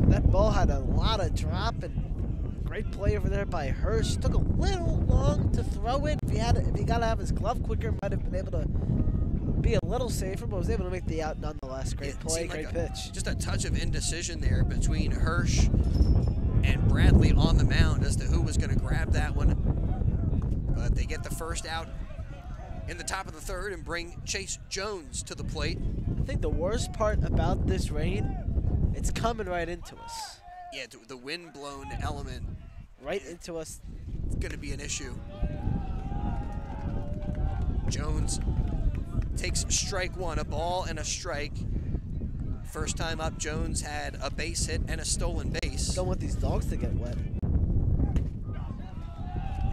That ball had a lot of drop and great play over there by Hirsch. Took a little long to throw it. If he had, if he got out of his glove quicker, might have been able to be a little safer, but was able to make the out nonetheless. Great play, great like a- pitch. Just a touch of indecision there between Hirsch and Bradley on the mound as to who was going to grab that one. But they get the first out in the top of the third and bring Chase Jones to the plate. I think the worst part about this rain, it's coming right into us. Yeah, the wind-blown element Right into us. It's going to be an issue. Jones takes strike one, a ball and a strike. First time up, Jones had a base hit and a stolen base. Don't want these dogs to get wet.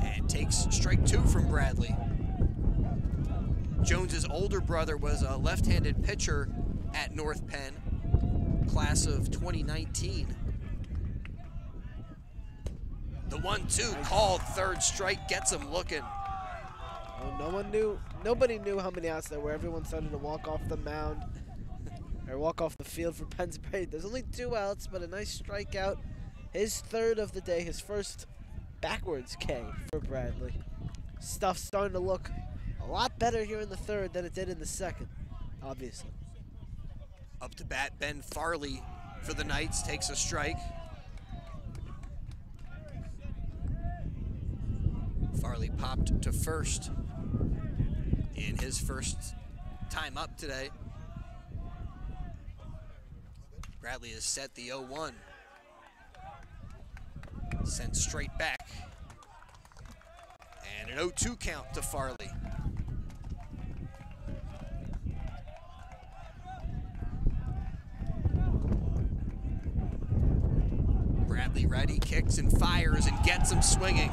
and takes strike two from Bradley. Jones's older brother was a left-handed pitcher at North Penn, class of 2019. The one-two called third strike gets him looking. Oh, no one knew. Nobody knew how many outs there were. Everyone started to walk off the mound or walk off the field for Pennsbury. There's only two outs, but a nice strikeout. His third of the day, his first backwards K for Bradley. Stuff's starting to look a lot better here in the third than it did in the second, obviously. Up to bat, Ben Farley for the Knights takes a strike. Farley popped to first in his first time up today. Bradley has set the 0-1. Sent straight back. And an 0-2 count to Farley. Bradley ready, kicks and fires and gets him swinging.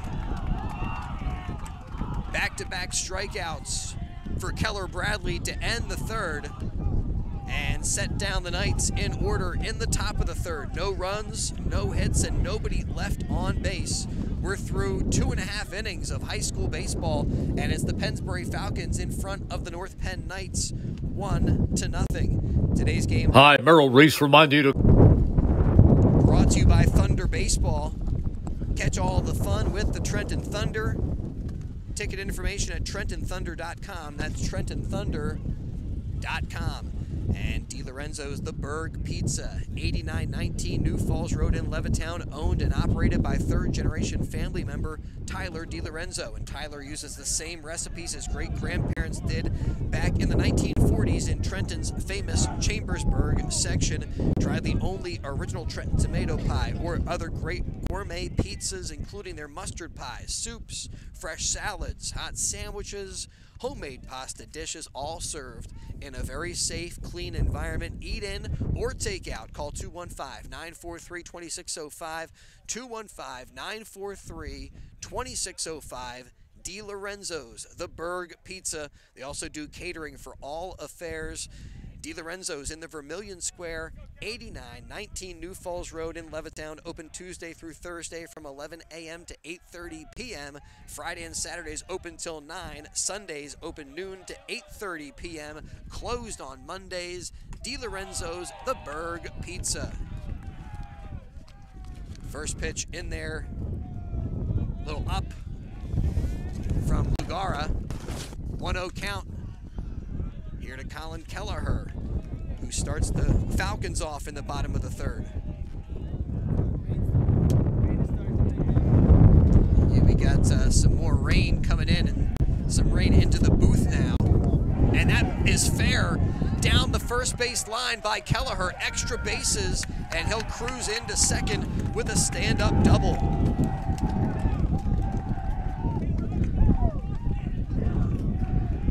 Back to back strikeouts for Keller Bradley to end the third and set down the Knights in order in the top of the third. No runs, no hits, and nobody left on base. We're through two and a half innings of high school baseball, and it's the Pennsbury Falcons in front of the North Penn Knights, one to nothing. Today's game Hi, Merrill Reese remind you to brought to you by Thunder Baseball. Catch all the fun with the Trenton Thunder. Ticket information at TrentonThunder.com. That's TrentonThunder.com. And DiLorenzo's The Berg Pizza, 8919 New Falls Road in Levittown, owned and operated by third generation family member Tyler DiLorenzo. And Tyler uses the same recipes his great grandparents did back in the 1940s in Trenton's famous Chambersburg section. Try the only original Trenton tomato pie or other great gourmet pizzas, including their mustard pies, soups, fresh salads, hot sandwiches, homemade pasta dishes, all served in a very safe, clean environment. Eat in or take out. Call 215 943 2605. 215 943 2605. DiLorenzo's, the Berg Pizza. They also do catering for all affairs. DiLorenzo's in the Vermilion Square, 8919 New Falls Road in Levittown, open Tuesday through Thursday from 11 a.m. to 8.30 p.m. Friday and Saturdays open till 9. Sundays open noon to 8.30 p.m. Closed on Mondays. Di Lorenzo's The Berg Pizza. First pitch in there. Little up from Lugara. 1-0 count here to Colin Kelleher, who starts the Falcons off in the bottom of the third. Yeah, we got uh, some more rain coming in and some rain into the booth now. And that is fair down the first base line by Kelleher. Extra bases, and he'll cruise into second with a stand-up double.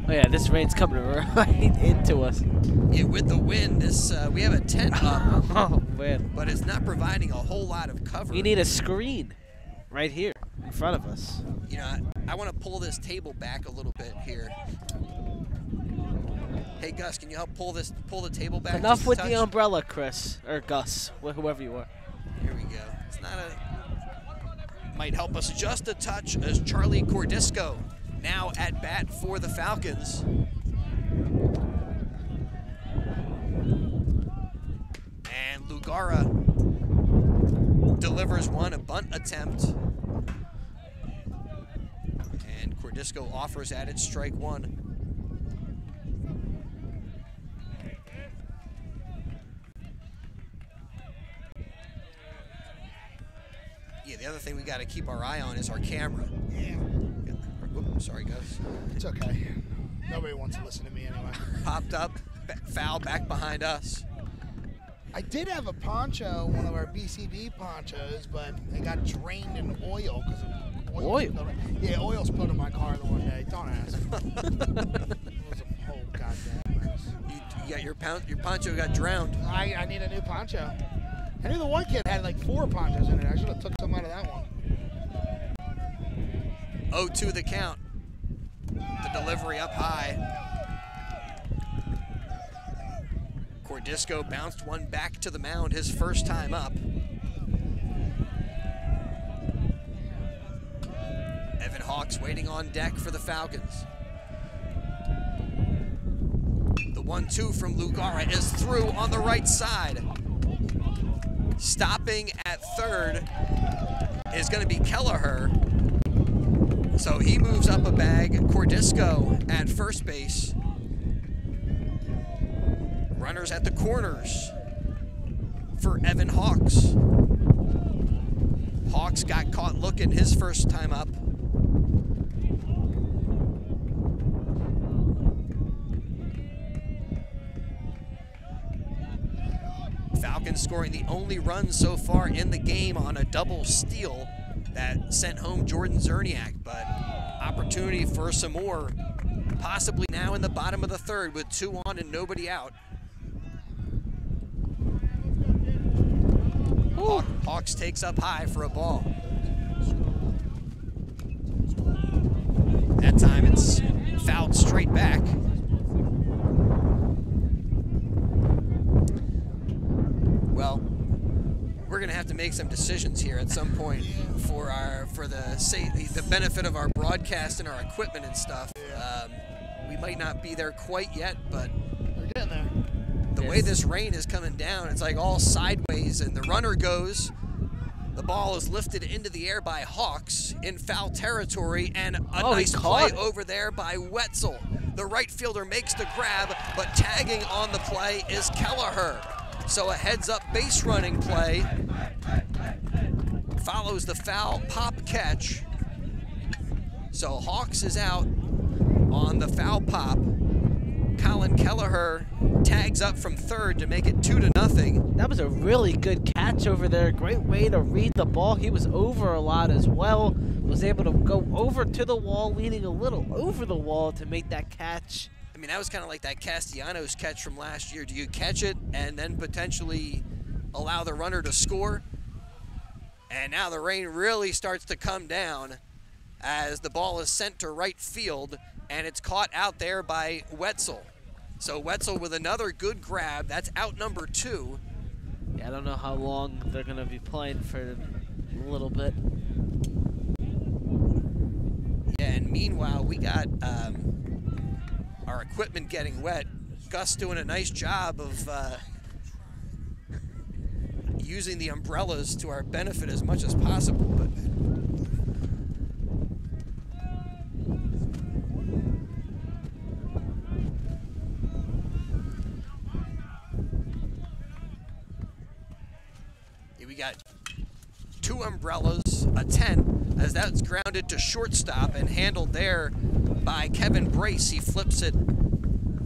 Oh yeah, this rain's coming right into us. Yeah, with the wind, this uh, we have a tent up, Oh man. but it's not providing a whole lot of cover. We need a screen right here in front of us. you know, I, I want to pull this table back a little bit here. Hey Gus, can you help pull this pull the table back? Enough with the umbrella, Chris or Gus, wh- whoever you are. Here we go. It's not a might help us just a touch as Charlie Cordisco now at bat for the Falcons. And Lugara delivers one, a bunt attempt. And Cordisco offers at it, strike one. Yeah, the other thing we got to keep our eye on is our camera. Yeah. Whoop, sorry, guys. It's okay. Nobody wants to listen to me anyway. Popped up, foul back behind us. I did have a poncho, one of our BCB ponchos, but it got drained in oil because oil. Oil? Yeah, oil spilled in my car the one day. Don't ask. it was a whole goddamn mess. You, you got your pound, your poncho got drowned. I, I need a new poncho. I knew the one kid had like four ponchos in it. I should have took some out of that one. 0-2 the count. The delivery up high. Cordisco bounced one back to the mound his first time up. Evan Hawks waiting on deck for the Falcons. The 1-2 from Lugara is through on the right side. Stopping at third is going to be Kelleher. So he moves up a bag. Cordisco at first base. Runners at the corners for Evan Hawks. Hawks got caught looking his first time up. Falcons scoring the only run so far in the game on a double steal that sent home Jordan Zerniak, but opportunity for some more, possibly now in the bottom of the third with two on and nobody out. Haw- Hawks takes up high for a ball. That time it's fouled straight back. Well, we're gonna have to make some decisions here at some point for our for the say the benefit of our broadcast and our equipment and stuff. Um, we might not be there quite yet, but We're getting there. the way this rain is coming down, it's like all sideways, and the runner goes, The ball is lifted into the air by Hawks in foul territory, and a Oh, nice play it. over there by Wetzel. The right fielder makes the grab, but tagging on the play is Kelleher. So a heads up base running play follows the foul pop catch. So Hawks is out on the foul pop. Colin Kelleher tags up from third to make it two to nothing. That was a really good catch over there. Great way to read the ball. He was over a lot as well. Was able to go over to the wall, leaning a little over the wall to make that catch. I mean, that was kind of like that Castellanos catch from last year. Do you catch it and then potentially allow the runner to score? And now the rain really starts to come down as the ball is sent to right field and it's caught out there by Wetzel. So Wetzel with another good grab. That's out number two. Yeah, I don't know how long they're going to be playing for a little bit. Yeah, and meanwhile, we got um, our equipment getting wet. Gus doing a nice job of uh, using the umbrellas to our benefit as much as possible. But we got two umbrellas, a 10, as that's grounded to shortstop and handled there by Kevin Brace. He flips it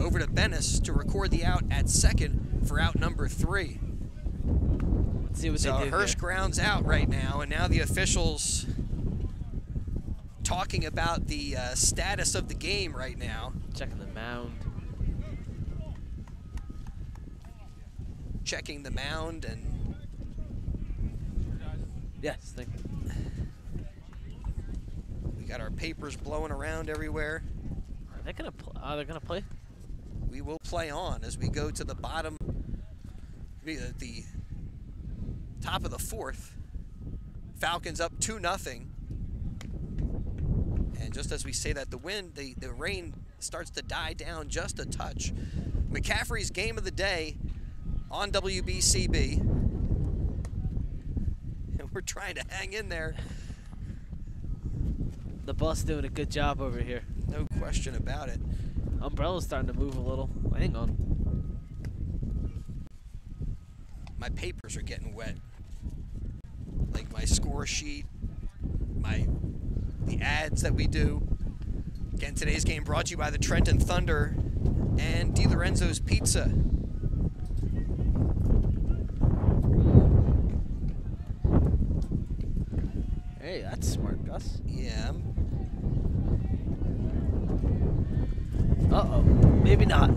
over to Bennis to record the out at second for out number three. Let's see what So Hirsch grounds out right now, and now the officials talking about the uh, status of the game right now, Checking the mound. checking the mound and Yes, thank you. Got our papers blowing around everywhere. Are they gonna? Pl- are they gonna play? we will play on as we go to the bottom, the, the top of the fourth. Falcons up two nothing, and just as we say that, the wind, the the rain starts to die down just a touch. McCaffrey's game of the day on WBCB, and we're trying to hang in there. The bus doing a good job over here. No question about it. Umbrella's starting to move a little. Hang on. my papers are getting wet. Like my score sheet, my the ads that we do. Again, today's game brought to you by the Trenton Thunder and Di Lorenzo's Pizza. Hey, that's smart, Gus. Yeah, I'm- Uh oh. Maybe not.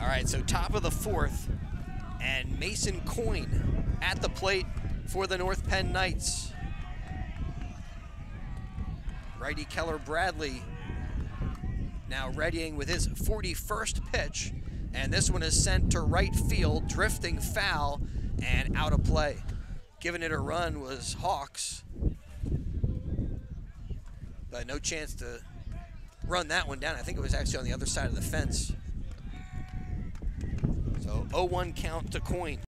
all right. So top of the fourth, and Mason Coyne at the plate for the North Penn Knights. Righty Keller Bradley now readying with his 41st pitch, and this one is sent to right field, drifting foul and out of play. Giving it a run was Hawks, but no chance to run that one down. I think it was actually on the other side of the fence. So 0-1 count to Coyne.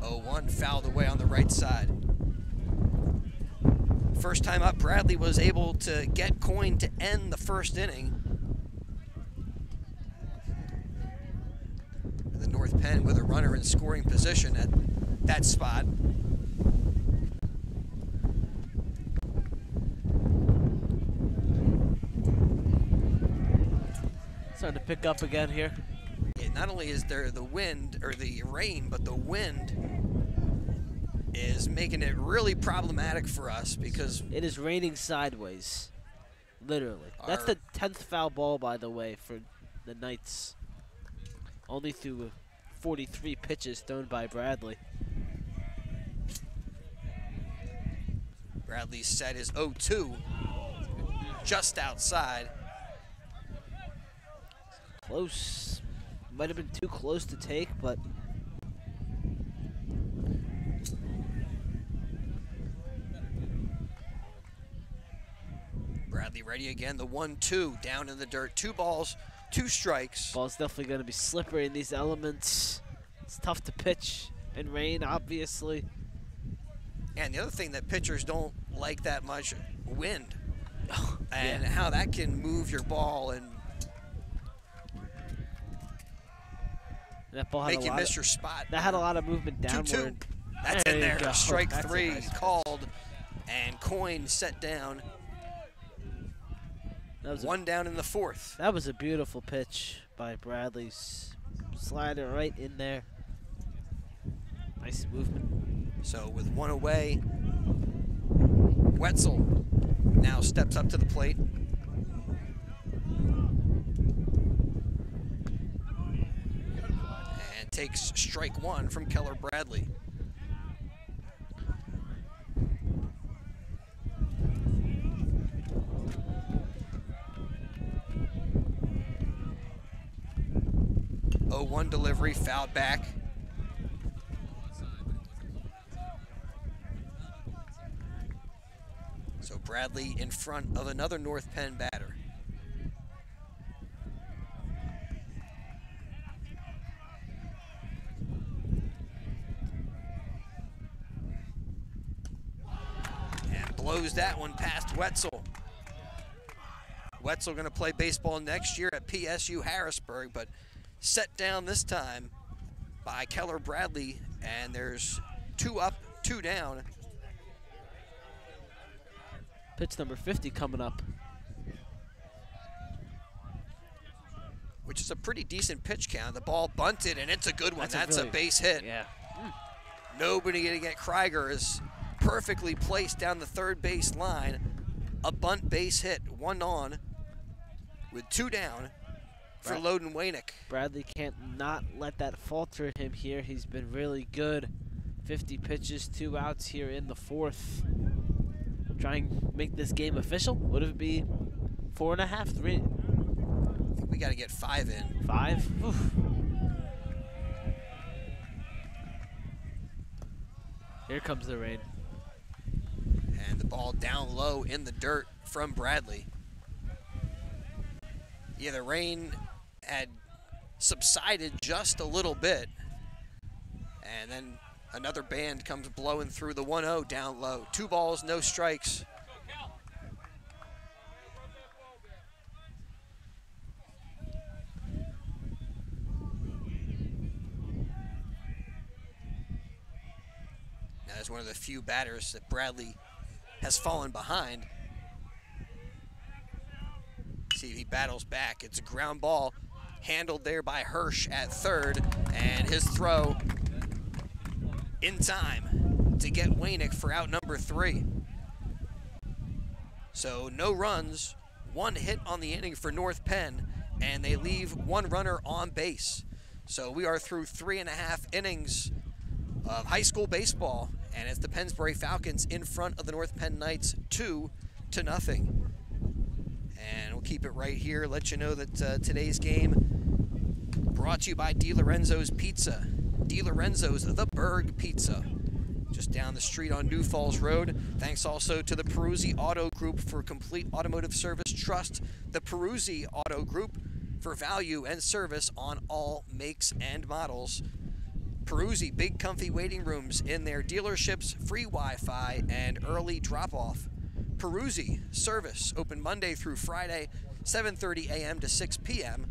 Oh, fouled away on the right side. First time up, Bradley was able to get Coyne to end the first inning. The North Penn with a runner in scoring position at that spot. Starting to pick up again here. Yeah, not only is there the wind or the rain, but the wind is making it really problematic for us because It is raining sideways. Literally. That's the 10th foul ball, by the way, for the Knights. Only through 43 pitches thrown by Bradley. Bradley set his 0-2, just outside. Close. Might have been too close to take, but Bradley ready again. The one-two down in the dirt. Two balls, two strikes. Ball's definitely going to be slippery in these elements. It's tough to pitch in rain, obviously. And the other thing that pitchers don't like that much, wind. Oh, and yeah. how that can move your ball and that ball had make a you lot miss of, your spot. That had a lot of movement downward. Two, two. That's There in there. Strike a three nice called, and Coyne set down. That was, One down in the fourth. that was a beautiful pitch by Bradley's slider right in there. Nice movement. So with one away, Wetzel now steps up to the plate. And takes strike one from Keller Bradley. Oh, one delivery, fouled back. So Bradley in front of another North Penn batter. And blows that one past Wetzel. Wetzel going to play baseball next year at PSU Harrisburg, but set down this time by Keller Bradley, and there's two up, two down. Pitch number 50 coming up. which is a pretty decent pitch count. The ball bunted, and it's a good one. That's, a, really- base hit. Yeah. Hmm. Nobody getting at Krieger is perfectly placed down the third base line. A bunt base hit, one on, with two down for Right. Loden Wainick. Bradley can't not let that falter him here. He's been really good. 50 pitches, two outs here in the fourth. Try and make this game official. Would it be four and a half, three, I think we got to get five in. five? Oof. Here comes the rain. And the ball down low in the dirt from Bradley. Yeah, the rain had subsided just a little bit. And then another band comes blowing through the 1 0 down low. Two balls, no strikes. Now, one of the few batters that Bradley has fallen behind. See he battles back. It's a ground ball handled there by Hirsch at third, and his throw in time to get Wainick for out number three. So no runs, one hit on the inning for North Penn, and they leave one runner on base. So we are through three and a half innings of high school baseball, and it's the Pennsbury Falcons in front of the North Penn Knights, two to nothing. And we'll keep it right here. Let you know that uh, today's game brought to you by Di Lorenzo's Pizza. Di Lorenzo's The Berg Pizza, just down the street on New Falls Road. Thanks also to the Peruzzi Auto Group for complete automotive service. Trust the Peruzzi Auto Group for value and service on all makes and models. Peruzzi, big comfy waiting rooms in their dealerships, free Wi-Fi, and early drop-off. Peruzzi service open Monday through Friday, 7:30 a.m. to 6 p.m.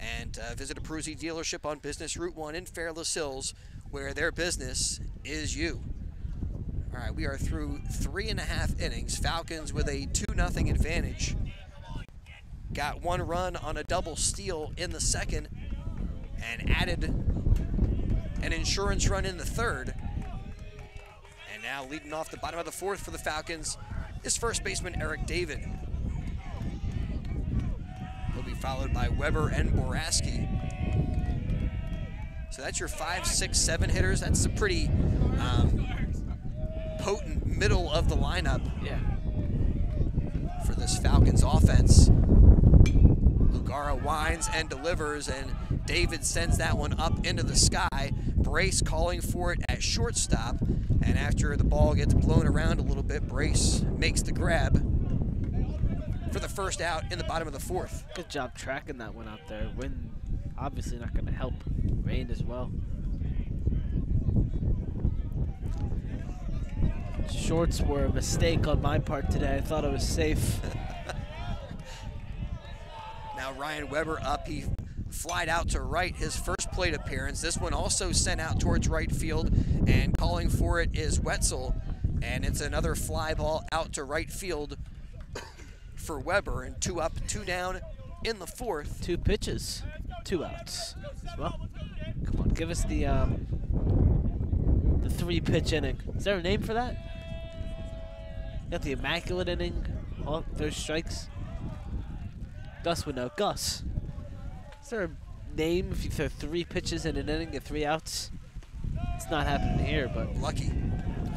And uh, visit a Peruzzi dealership on Business Route 1 in Fairless Hills, where their business is you. All right, we are through three and a half innings. Falcons with a 2 0 advantage. Got one run on a double steal in the second and added an insurance run in the third. And now leading off the bottom of the fourth for the Falcons is first baseman Eric David. He'll be followed by Weber and Baraski. So that's your five, six, seven hitters. That's a pretty um, potent middle of the lineup Yeah. for this Falcons offense. Lugara winds and delivers, and David sends that one up into the sky. Brace calling for it at shortstop, and after the ball gets blown around a little bit, Brace makes the grab. for the first out in the bottom of the fourth. Good job tracking that one out there. Wind obviously not going to help. Rain as well. Shorts were a mistake on my part today. I thought I was safe. now Ryan Weber up. He flied out to right his first plate appearance. This one also sent out towards right field, and calling for it is Wetzel. And it's another fly ball out to right field for Weber, and two up, two down in the fourth. Two pitches, two outs. Well, come on, give us the um, the three pitch inning. Is there a name for that? Got the immaculate inning. Oh, those strikes. Gus would know. Gus. Is there a name if you throw three pitches in an inning, get three outs? It's not happening here, but lucky.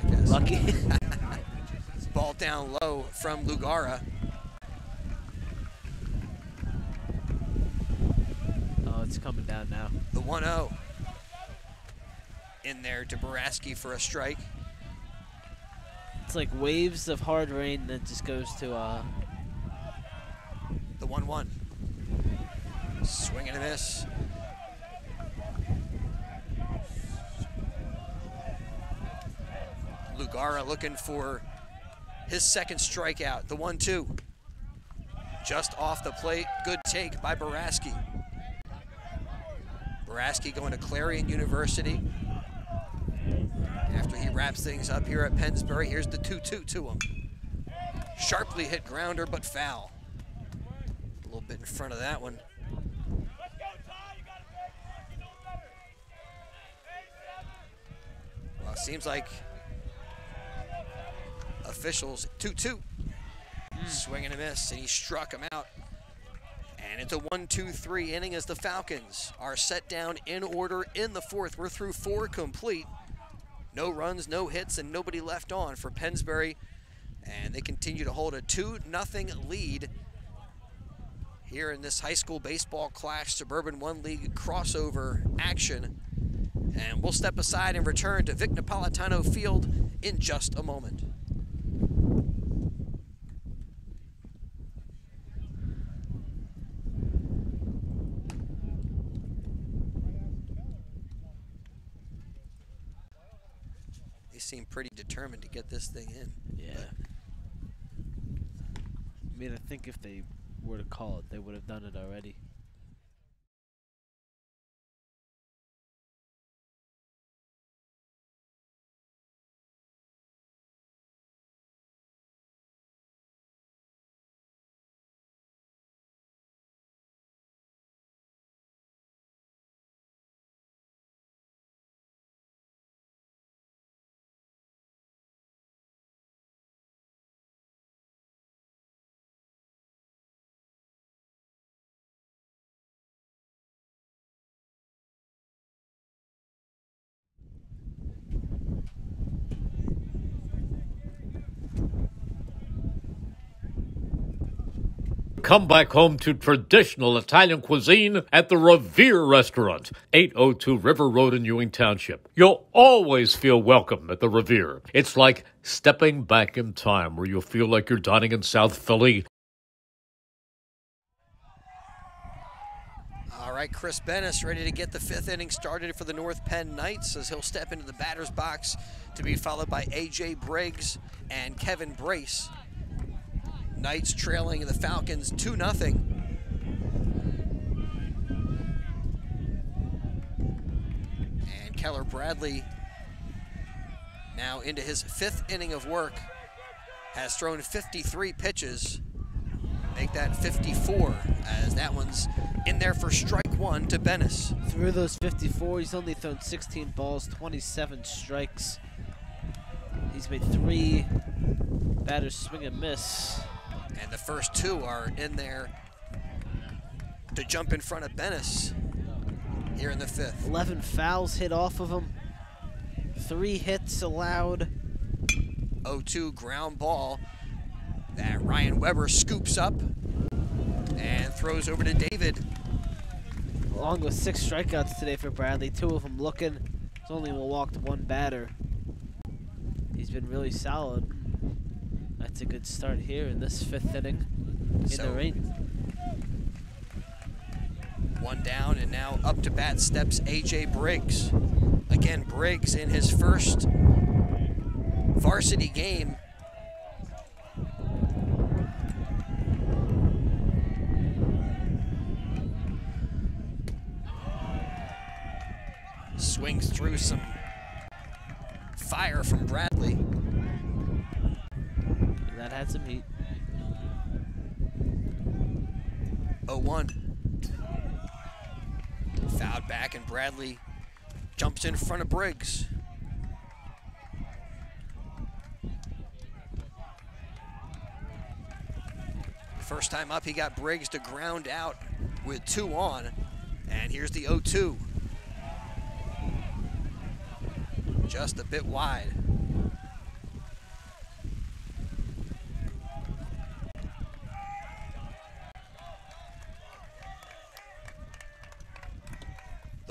I guess. Lucky. Ball down low from Lugara. Oh, it's coming down now. The 1-0. In there to Baraski for a strike. It's like waves of hard rain that just goes to uh the 1-1. Swing and a miss. Lugara looking for his second strikeout, the 1-2. Just off the plate, good take by Baraski. Baraski going to Clarion University. After he wraps things up here at Pennsbury, here's the 2-2 to him. Sharply hit grounder, but foul. A little bit in front of that one. Well, seems like officials 2-2. Mm. Swing and a miss, and he struck him out. And it's a 1-2-3 inning as the Falcons are set down in order in the fourth. We're through four complete. No runs, no hits, and nobody left on for Pennsbury. And they continue to hold a 2-0 lead here in this high school baseball clash Suburban One League crossover action. And we'll step aside and return to Vic Napolitano Field in just a moment. They seem pretty determined to get this thing in. Yeah. I mean, I think if they were to call it, they would have done it already. Come back home to traditional Italian cuisine at the Revere Restaurant, 802 River Road in Ewing Township. You'll always feel welcome at the Revere. It's like stepping back in time where you'll feel like you're dining in South Philly. All right, Chris Bennis ready to get the fifth inning started for the North Penn Knights as he'll step into the batter's box to be followed by A.J. Briggs and Kevin Brace. Knights trailing the Falcons 2 0. And Keller Bradley now into his fifth inning of work has thrown 53 pitches. Make that 54 as that one's in there for strike one to Bennis. Through those 54, he's only thrown 16 balls, 27 strikes. He's made three batters swing and miss. And the first two are in there to jump in front of Bennis here in the fifth. 11 fouls hit off of him. Three hits allowed. 0-2 ground ball that Ryan Weber scoops up and throws over to David. Along with six strikeouts today for Bradley, two of them looking. He's only walked one batter. He's been really solid. That's a good start here in this fifth inning. in So- the rain. One down, and now up to bat steps AJ Briggs. Again, Briggs in his first varsity game. Swings through some fire from Bradley. That had some heat. 0-1. Fouled back and Bradley jumps in front of Briggs. First time up, he got Briggs to ground out with two on. And here's the 0-2. Just a bit wide.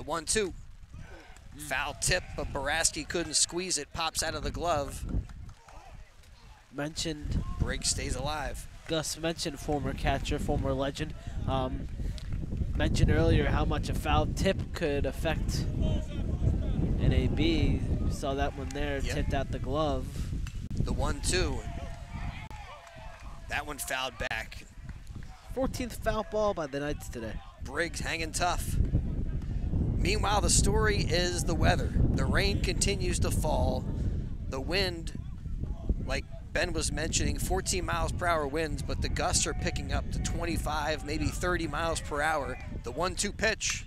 The one two. Foul tip, but Baraski couldn't squeeze it. Pops out of the glove. Mentioned Briggs stays alive. Gus mentioned former catcher, former legend. Um, mentioned earlier how much a foul tip could affect NAB. We saw that one there, Yep. tipped out the glove. The one two. That one fouled back. 14th foul ball by the Knights today. Briggs hanging tough. Meanwhile, the story is the weather. The rain continues to fall. The wind, like Ben was mentioning, 14 miles per hour winds, but the gusts are picking up to 25, maybe 30 miles per hour. The one two pitch.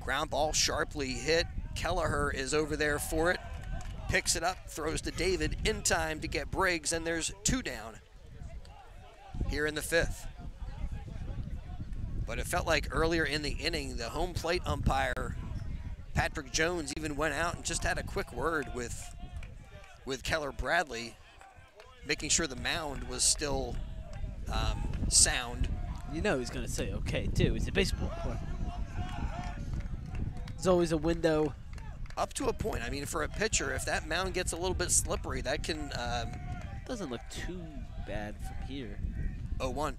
Ground ball sharply hit. Kelleher is over there for it. Picks it up, throws to David in time to get Briggs, and there's two down here in the fifth. But it felt like earlier in the inning, the home plate umpire, Patrick Jones, even went out and just had a quick word with, with Keller Bradley, making sure the mound was still um, sound. You know he's going to say okay, too. He's a baseball player. There's always a window. Up to a point. I mean, for a pitcher, if that mound gets a little bit slippery, that can um, Doesn't look too bad from here. 0-1.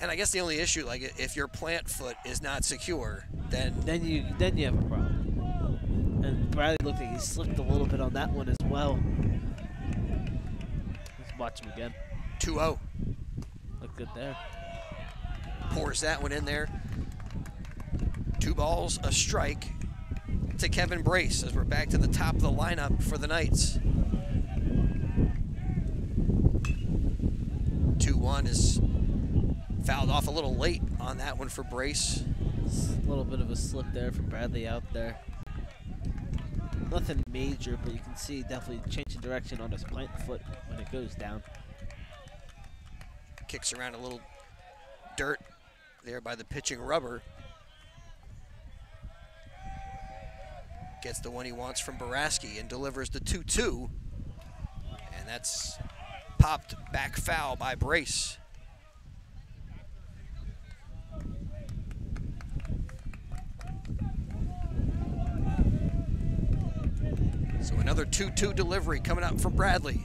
And I guess the only issue, like if your plant foot is not secure, then Then you then you have a problem. And Bradley looked like he slipped a little bit on that one as well. Let's watch him again. 2-0. Look good there. pours that one in there. Two balls, a strike to Kevin Brace as we're back to the top of the lineup for the Knights. 2 1 is fouled off a little late on that one for Brace. A little bit of a slip there from Bradley out there. Nothing major, but you can see definitely changing direction on his plant foot when it goes down. Kicks around a little dirt there by the pitching rubber. Gets the one he wants from Baraski and delivers the 2 2. And that's popped back foul by Brace. So another 2 2 delivery coming up from Bradley.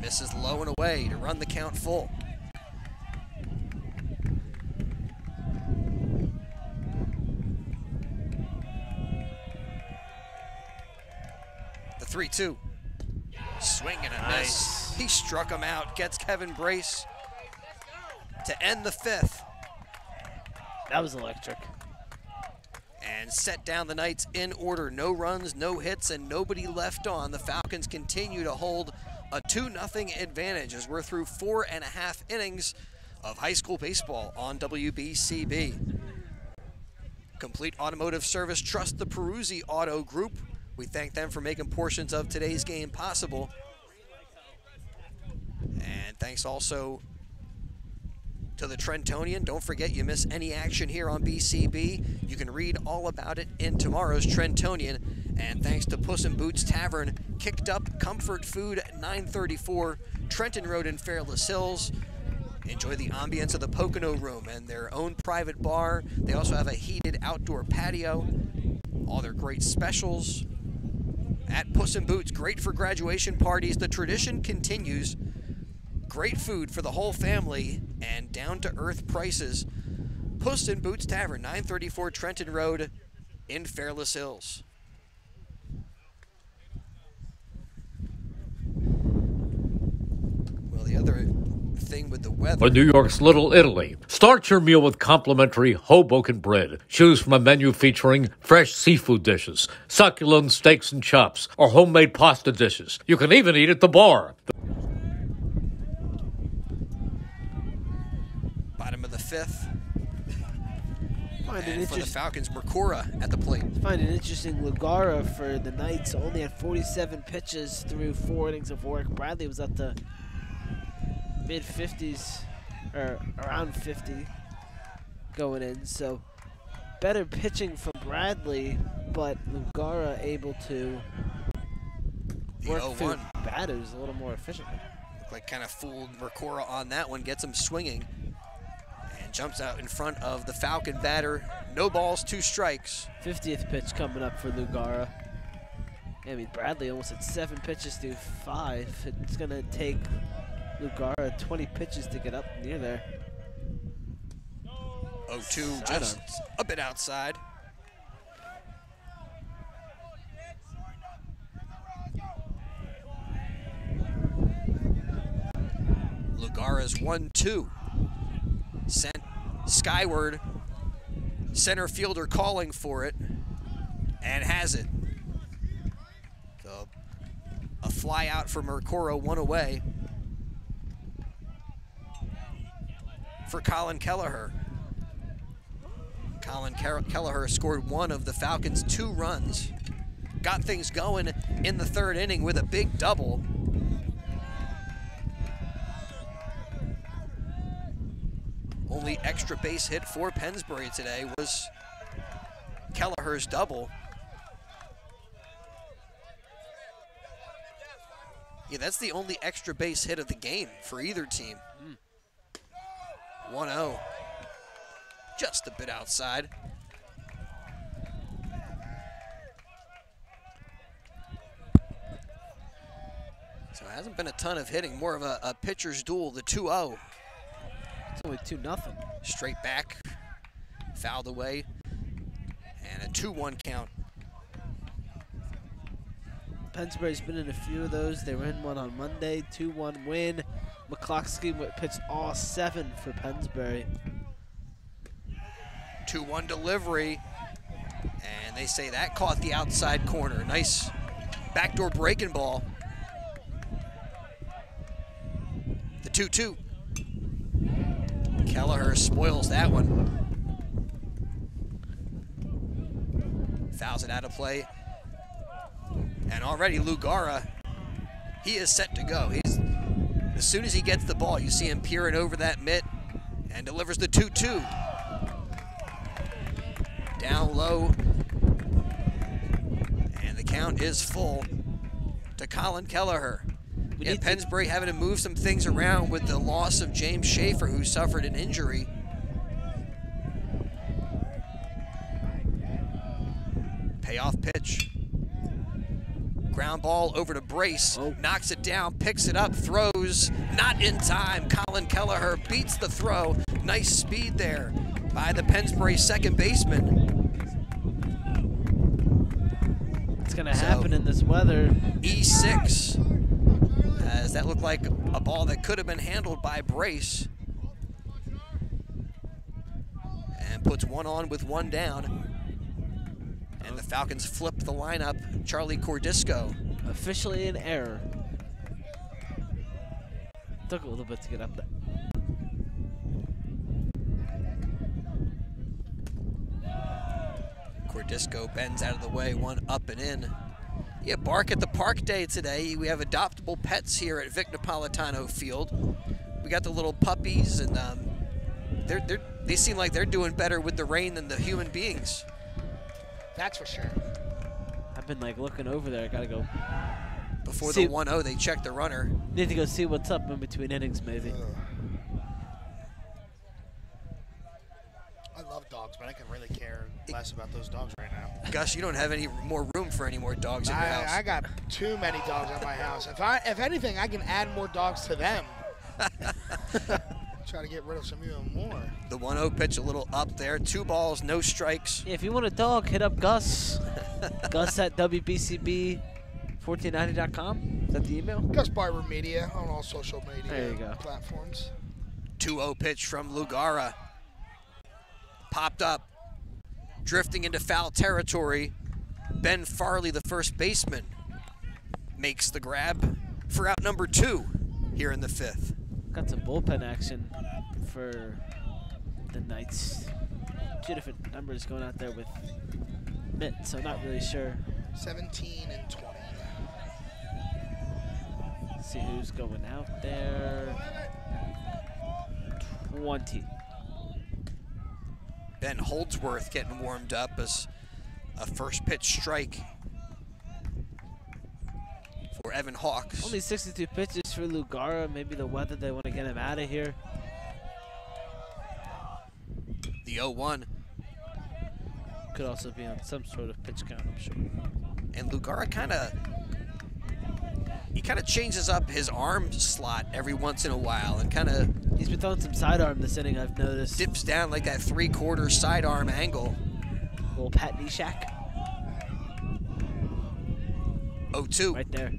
Misses low and away to run the count full. The 3 2. Swing and a miss. He struck him out, gets Kevin Brace to end the fifth That was electric. And set down the Knights in order. No runs, no hits, and nobody left on. The Falcons continue to hold a 2 0 advantage as we're through four and a half innings of high school baseball on WBCB. Complete Automotive Service, trust the Peruzzi Auto Group. We thank them for making portions of today's game possible. And thanks also to the Trentonian. Don't forget you miss any action here on BCB. You can read all about it in tomorrow's Trentonian. And thanks to Puss in Boots Tavern, Kicked Up Comfort Food at 934 Trenton Road in Fairless Hills. Enjoy the ambience of the Pocono Room and their own private bar. They also have a heated outdoor patio. All their great specials at Puss in Boots. Great for graduation parties. The tradition continues. Great food for the whole family and down to earth prices. Puss in Boots Tavern, 934 Trenton Road in Fairless Hills. Well, the other thing with the weather. New York's Little Italy, start your meal with complimentary Hoboken bread. Choose from a menu featuring fresh seafood dishes, succulent steaks and chops, or homemade pasta dishes. You can even eat at the bar. Bottom of the fifth. Find And for the Falcons, Mercura at the plate. find it interesting. Lugara for the Knights only had 47 pitches through four innings of work. Bradley was at the mid 50s or around 50 going in. So better pitching from Bradley, but Lugara able to work 0 through 1. batters a little more efficiently. Looked like kind of fooled Mercora on that one, gets him swinging, jumps out in front of the Falcon batter. No balls, two strikes. 50th pitch coming up for Lugara. I mean, Bradley almost had seven pitches through five. It's going to take Lugara 20 pitches to get up near there. 0 2, just a bit outside. Lugara's 1 2. Sent skyward. Center fielder calling for it. And has it. So a fly out for Mercoro, one away. For Colin Kelleher. Colin Kelleher scored one of the Falcons' two runs. Got things going in the third inning with a big double. Only extra base hit for Pennsbury today was Kelleher's double. Yeah, that's the only extra base hit of the game for either team. 1 0. Just a bit outside. So it hasn't been a ton of hitting, more of a, a pitcher's duel, the 2 0. It's only 2 nothing. Straight back, fouled away, and a 2 1 count. Pennsbury's been in a few of those. They were in one on Monday, 2 1 win. McCloskey pitched all seven for Pennsbury. 2 1 delivery. And they say that caught the outside corner. Nice backdoor breaking ball. The 2 2. Kelleher spoils that one. It out of play. And already Lugara, he is set to go. He's as soon as he gets the ball, you see him peering over that mitt and delivers the 2 2 down low. And the count is full to Colin Kelleher. We Yeah, to- having to move some things around with the loss of James Schaefer, who suffered an injury. Payoff pitch. Ground ball over to Brace, Oh. knocks it down, picks it up, throws, not in time. Colin Kelleher beats the throw. Nice speed there by the Pennsbury second baseman. It's going to So- happen in this weather. E6. As that looked like a ball that could have been handled by Brace. And puts one on with one down. And the Falcons flip the lineup. Charlie Cordisco. Officially in error. Took a little bit to get up there. Cordisco bends out of the way, one up and in. Yeah, Bark at the Park Day today. We have adoptable pets here at Vic Napolitano Field. We got the little puppies, and um, they're, they're, they seem like they're doing better with the rain than the human beings. That's for sure. I've been like looking over there. I gotta go. Before See- the 1 0, they check the runner. Need to go see what's up in between innings, maybe. I love dogs, but I can really care less about those dogs right now. Gus, you don't have any more room for any more dogs in your I, house. I got too many dogs at my house. If I, if anything, I can add more dogs to them. Try to get rid of some even more. the 1-0 pitch a little up there. Two balls, no strikes. Yeah, if you want a dog, hit up Gus. Gus at WBCB1490.com. Is that the email? Gus Barber Media on all social media There you go. platforms. 2-0 pitch from Lugara. Popped up. Drifting into foul territory. Ben Farley, the first baseman, makes the grab for out number two here in the fifth. Got some bullpen action for the Knights. Two different numbers going out there with Mitt, so not really sure. 17 and 20. see who's going out there. 20. Ben Holdsworth getting warmed up as a first pitch strike for Evan Hawks. Only 62 pitches for Lugara. Maybe the weather, they want to get him out of here. The 0-1. Could also be on some sort of pitch count, I'm sure. And Lugara kind of he kind of changes up his arm slot every once in a while and kind of He's been throwing some sidearm this inning, I've noticed. dips down like that three-quarter sidearm angle. Little Pat Neshek 0-2 right there.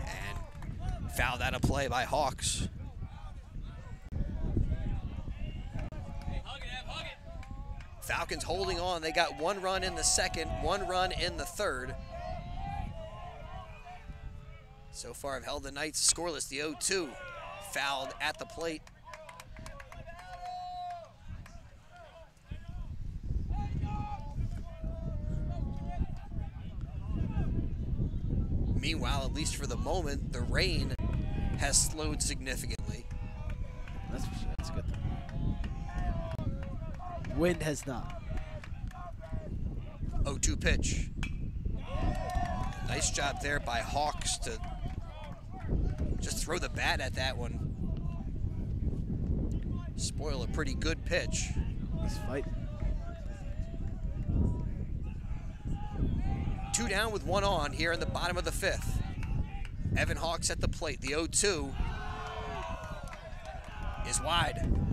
and fouled out of play by Hawks. Falcons holding on. They got one run in the second, one run in the third. So far, I've held the Knights scoreless. The 0-2 fouled at the plate. Meanwhile, at least for the moment, the rain has slowed significantly. That's for sure. That's a good thing. Wind has not. 0-2 pitch. Nice job there by Hawks to just throw the bat at that one. Spoil a pretty good pitch. He's fighting. Two down with one on here in the bottom of the fifth. Evan Hawks at the plate. The 0-2 is wide.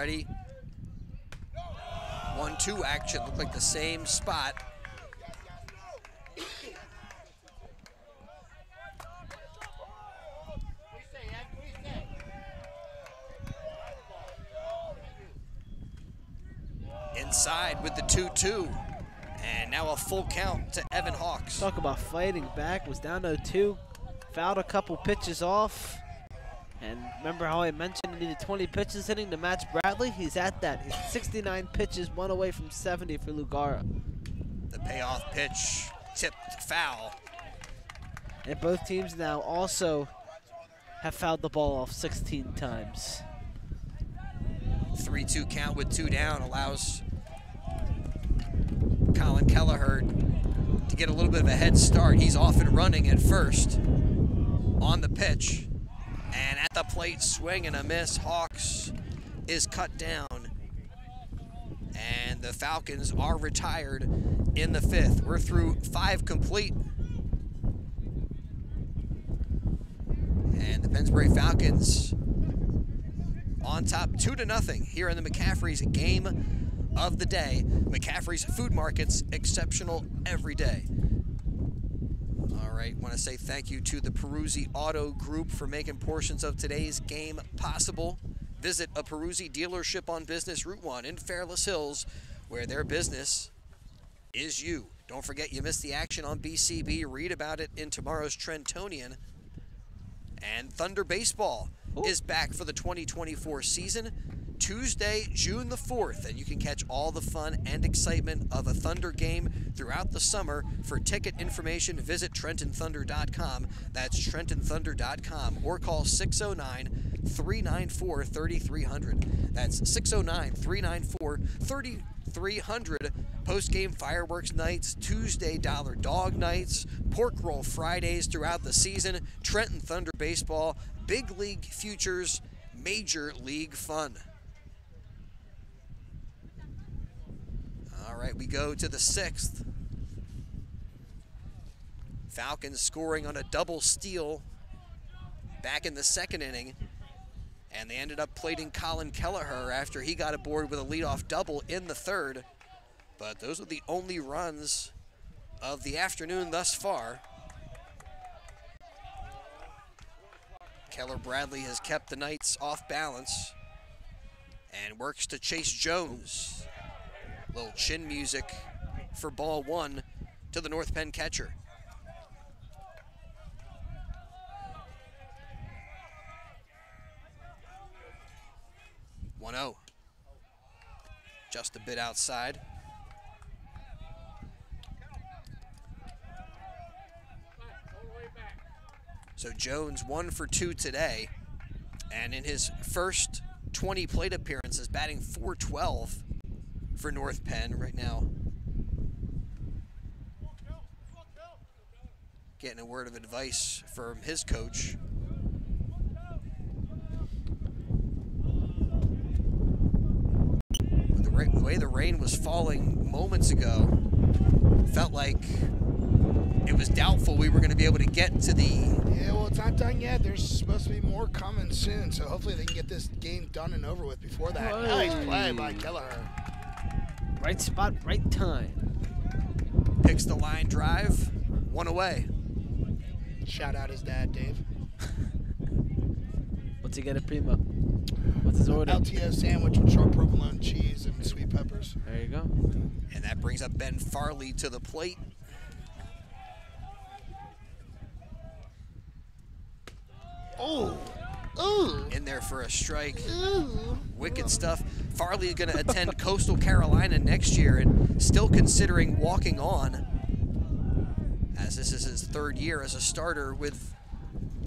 Ready. One-two action looked like the same spot. Inside with the 2-2. And now a full count to Evan Hawks. Talk about fighting back. Was down 0-2. Fouled a couple pitches off. And remember how I mentioned he needed 20 pitches hitting to match Bradley? He's at that. He's 69 pitches, one away from 70 for Lugara. The payoff pitch tipped foul. And both teams now also have fouled the ball off 16 times. 3-2 count with two down allows Colin Kelleher to get a little bit of a head start. He's off and running at first on the pitch. And at the plate, swing and a miss. Hawks is cut down. And the Falcons are retired in the fifth. We're through five complete. And the Pennsbury Falcons on top two to nothing here in the McCaffrey's game of the day. McCaffrey's Food Markets, exceptional every day. Right, want to say thank you to the Peruzzi Auto Group for making portions of today's game possible. Visit a Peruzzi dealership on Business Route 1 in Fairless Hills, where their business is you. Don't forget you missed the action on BCB. Read about it in tomorrow's Trentonian. And Thunder Baseball is back for the 2024 season. Tuesday, June the 4th, and you can catch all the fun and excitement of a Thunder game throughout the summer. For ticket information, visit TrentonThunder.com. That's TrentonThunder.com or call 609 394 3300. That's 609 394 3300. Post game fireworks nights, Tuesday dollar dog nights, pork roll Fridays throughout the season, Trenton Thunder baseball, big league futures, major league fun. Right, we go to the sixth. Falcons scoring on a double steal back in the second inning. And they ended up plating Colin Kelleher after he got aboard with a leadoff double in the third. But those are the only runs of the afternoon thus far. Keller Bradley has kept the Knights off balance and works to chase Jones. Little chin music for ball one to the North Penn catcher. One zero. Oh. Just a bit outside. So Jones one for two today, and in his first 20 plate appearances, batting 412 for North Penn right now. Getting a word of advice from his coach. The, the way the rain was falling moments ago, felt like it was doubtful we were going to be able to get to the. Yeah, well, it's not done yet. There's supposed to be more coming soon, so hopefully they can get this game done and over with before that. Nice play by Kelleher. Right spot, right time. Picks the line drive, one away. Shout out his dad, Dave. What's he get at Primo? What's his order? LTO sandwich with sharp provolone cheese and sweet peppers. There you go. And that brings up Ben Farley to the plate. Oh. Ooh. In there for a strike. Ooh. Wicked stuff. Farley is going to attend Coastal Carolina next year and still considering walking on as this is his third year as a starter with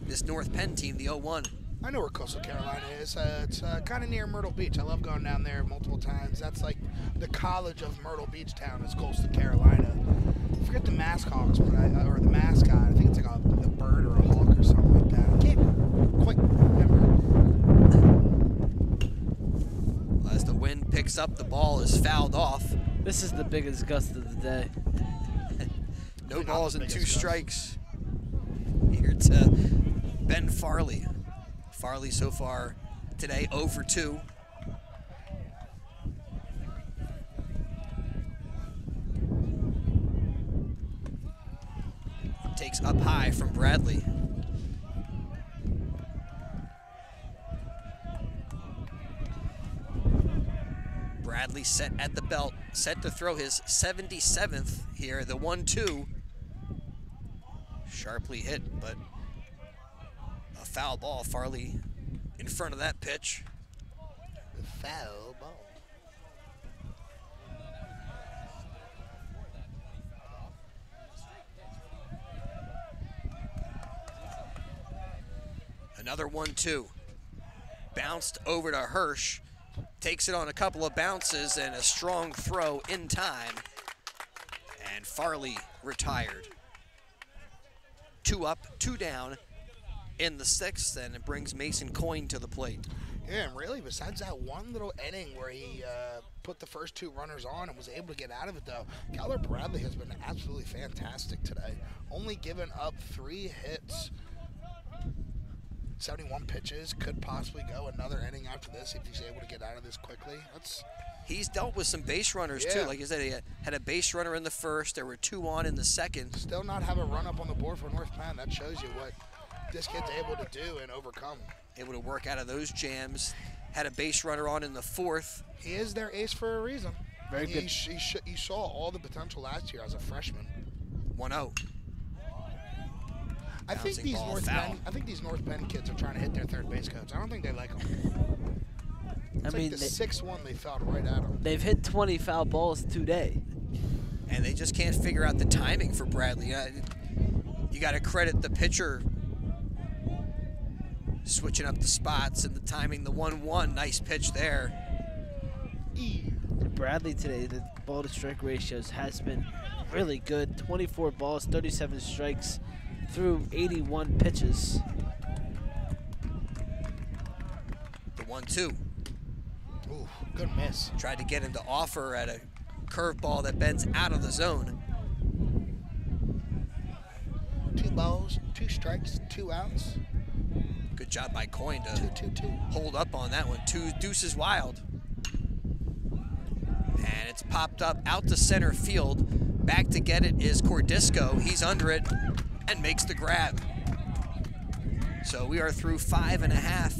this North Penn team, the 0-1. I know where Coastal Carolina is. Uh, it's uh, kind of near Myrtle Beach. I love going down there multiple times. That's like the college of Myrtle Beach town is Coastal Carolina. I forget the mascots, but I, or the mascot. I think it's like a, a bird or a hawk or something like that. I can't quite remember. As the wind picks up, the ball is fouled off. This is the biggest gust of the day. no balls and two gust. strikes. Here to Ben Farley. Farley so far today 0 for 2. Takes up high from Bradley. Set at the belt, set to throw his 77th here, the 1-2. Sharply hit, but a foul ball. Farley in front of that pitch. Foul ball. Another one, two. Bounced over to Hirsch. Takes it on a couple of bounces and a strong throw in time. And Farley retired. Two up, two down in the sixth, and it brings Mason Coyne to the plate. Yeah, and really, besides that one little inning where he uh, put the first two runners on and was able to get out of it, though, Keller Bradley has been absolutely fantastic today. Only given up three hits, 71 pitches, could possibly go another inning after this if he's able to get out of this quickly. That's He's dealt with some base runners yeah. too. Like I said, he had a base runner in the first. There were two on in the second. Still not have a run up on the board for North Penn. That shows you what this kid's able to do and overcome. Able to work out of those jams. Had a base runner on in the fourth. He is their ace for a reason. Very and good. He, he, he, saw all the potential last year as a freshman. 1-0. I think these North foul. Penn, I think these North Penn kids are trying to hit their third base coach. I don't think they like them. It's I mean, the they, sixth one they fouled right at him. they've hit 20 foul balls today. and they just can't figure out the timing for Bradley. Uh, you got to credit the pitcher switching up the spots and the timing. The 1-1, nice pitch there. Bradley today, the ball to strike ratios has been really good. 24 balls, 37 strikes through 81 pitches. The 1-2 Ooh, good miss. tried to get him to offer at a curveball that bends out of the zone. Two balls, two strikes, two outs. Good job by Coyne to Two, two, two. hold up on that one. Two deuces wild. And it's popped up out to center field. Back to get it is Cordisco. He's under it and makes the grab. So we are through five and a half.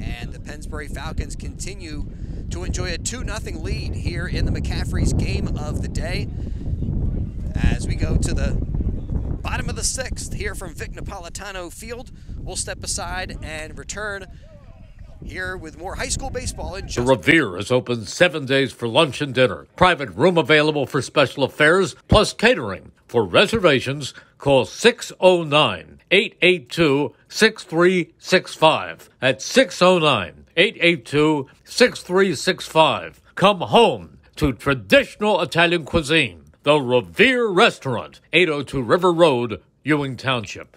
And the Pennsbury Falcons continue to enjoy a 2 0 lead here in the McCaffrey's game of the day. As we go to the bottom of the sixth here from Vic Napolitano Field. We'll step aside and return here with more high school baseball in The Revere is open seven days for lunch and dinner. Private room available for special affairs, plus catering. For reservations, call 609 882 6365. That's 609 882 6365. Come home to traditional Italian cuisine. The Revere Restaurant, 802 River Road, Ewing Township.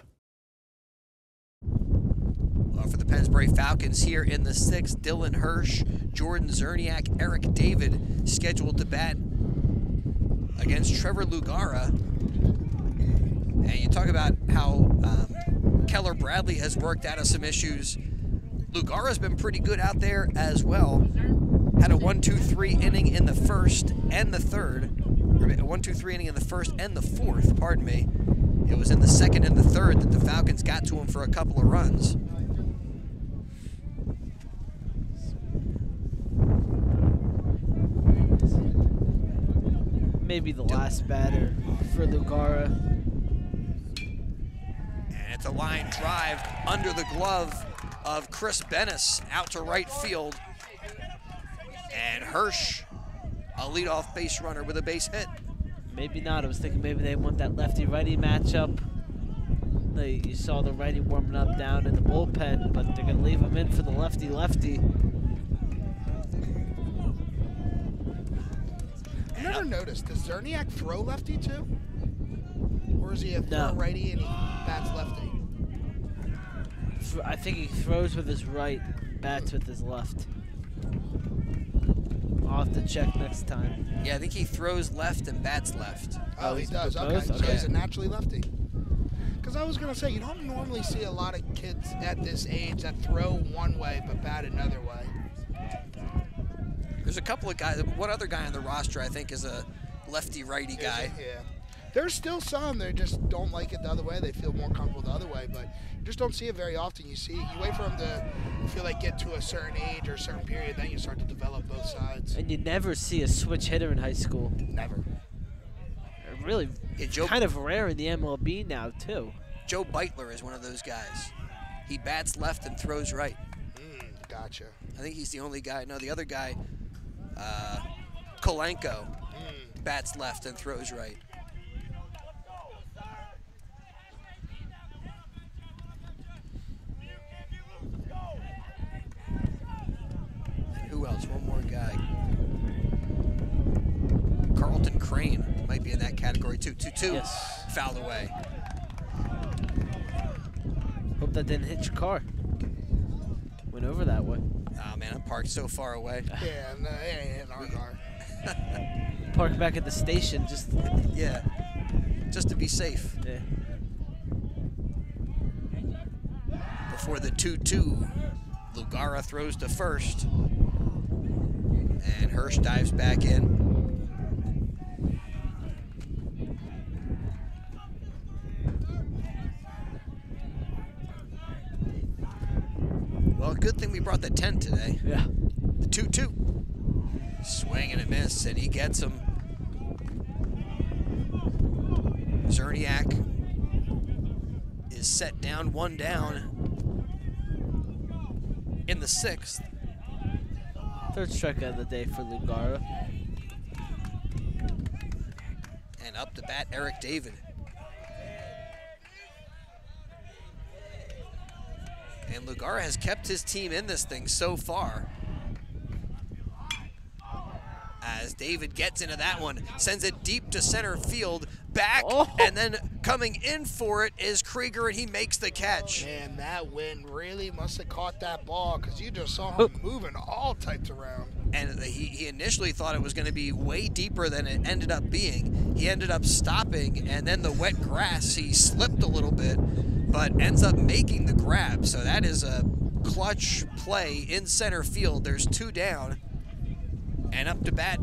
Pennsbury Falcons here in the sixth. Dylan Hirsch, Jordan Zerniak, Eric David scheduled to bat against Trevor Lugara. And you talk about how um, Keller Bradley has worked out of some issues. Lugara's been pretty good out there as well. Had a 1 2 3 inning in the first and the third. A 1 2 3 inning in the first and the fourth, pardon me. It was in the second and the third that the Falcons got to him for a couple of runs. Maybe the last batter for Lugara. And it's a line drive under the glove of Chris Bennis out to right field. And Hirsch, a leadoff base runner with a base hit. Maybe not. I was thinking maybe they want that lefty-righty matchup. They, you saw the righty warming up down in the bullpen, but they're gonna leave him in for the lefty-lefty. I never noticed. Does Zerniak throw lefty too? Or is he a throw No. righty and he bats lefty? I think he throws with his right, bats with his left. I'll have to check next time. Yeah, I think he throws left and bats left. Oh, Oh, he does. both? Okay, so he's a naturally lefty. Because I was gonna say you don't normally see a lot of kids at this age that throw one way but bat another way. There's a couple of guys. One other guy on the roster, I think, is a lefty righty guy. Yeah. There's still some that just don't like it the other way. They feel more comfortable the other way, but you just don't see it very often. You see, you wait for them to feel like get to a certain age or a certain period, then you start to develop both sides. And you never see a switch hitter in high school. Never. Really, Yeah, Joe, kind of rare in the MLB now too. Joe Beitler is one of those guys. He bats left and throws right. Mm, gotcha. I think he's the only guy. No, the other guy, uh, Kolenko, Mm. bats left and throws right. And who else? One more guy. Carlton Crane might be in that category too. Two two Yes. fouled away. Hope that didn't hit your car. Went over that way. Oh man, I'm parked so far away. Yeah, and uh, it ain't in our car. Park back at the station. Just Yeah, just to be safe. yeah. before the 2 2. Lugara throws to first. And Hirsch dives back in. Well, good thing we brought the tent today. yeah. The 2 2. Swing and a miss, and he gets him. Zerniak is set down, one down. in the sixth. Third strikeout of the day for Lugara. And up to bat, Eric David. And Lugara has kept his team in this thing so far. As David gets into that one, sends it deep to center field, back, Oh. and then coming in for it is Krieger, and he makes the catch. Oh, man, that wind really must have caught that ball because you just saw him moving all types around. and he, he initially thought it was going to be way deeper than it ended up being. He ended up stopping, and then the wet grass, he slipped a little bit, but ends up making the grab. So that is a clutch play in center field. There's two down, and up to bat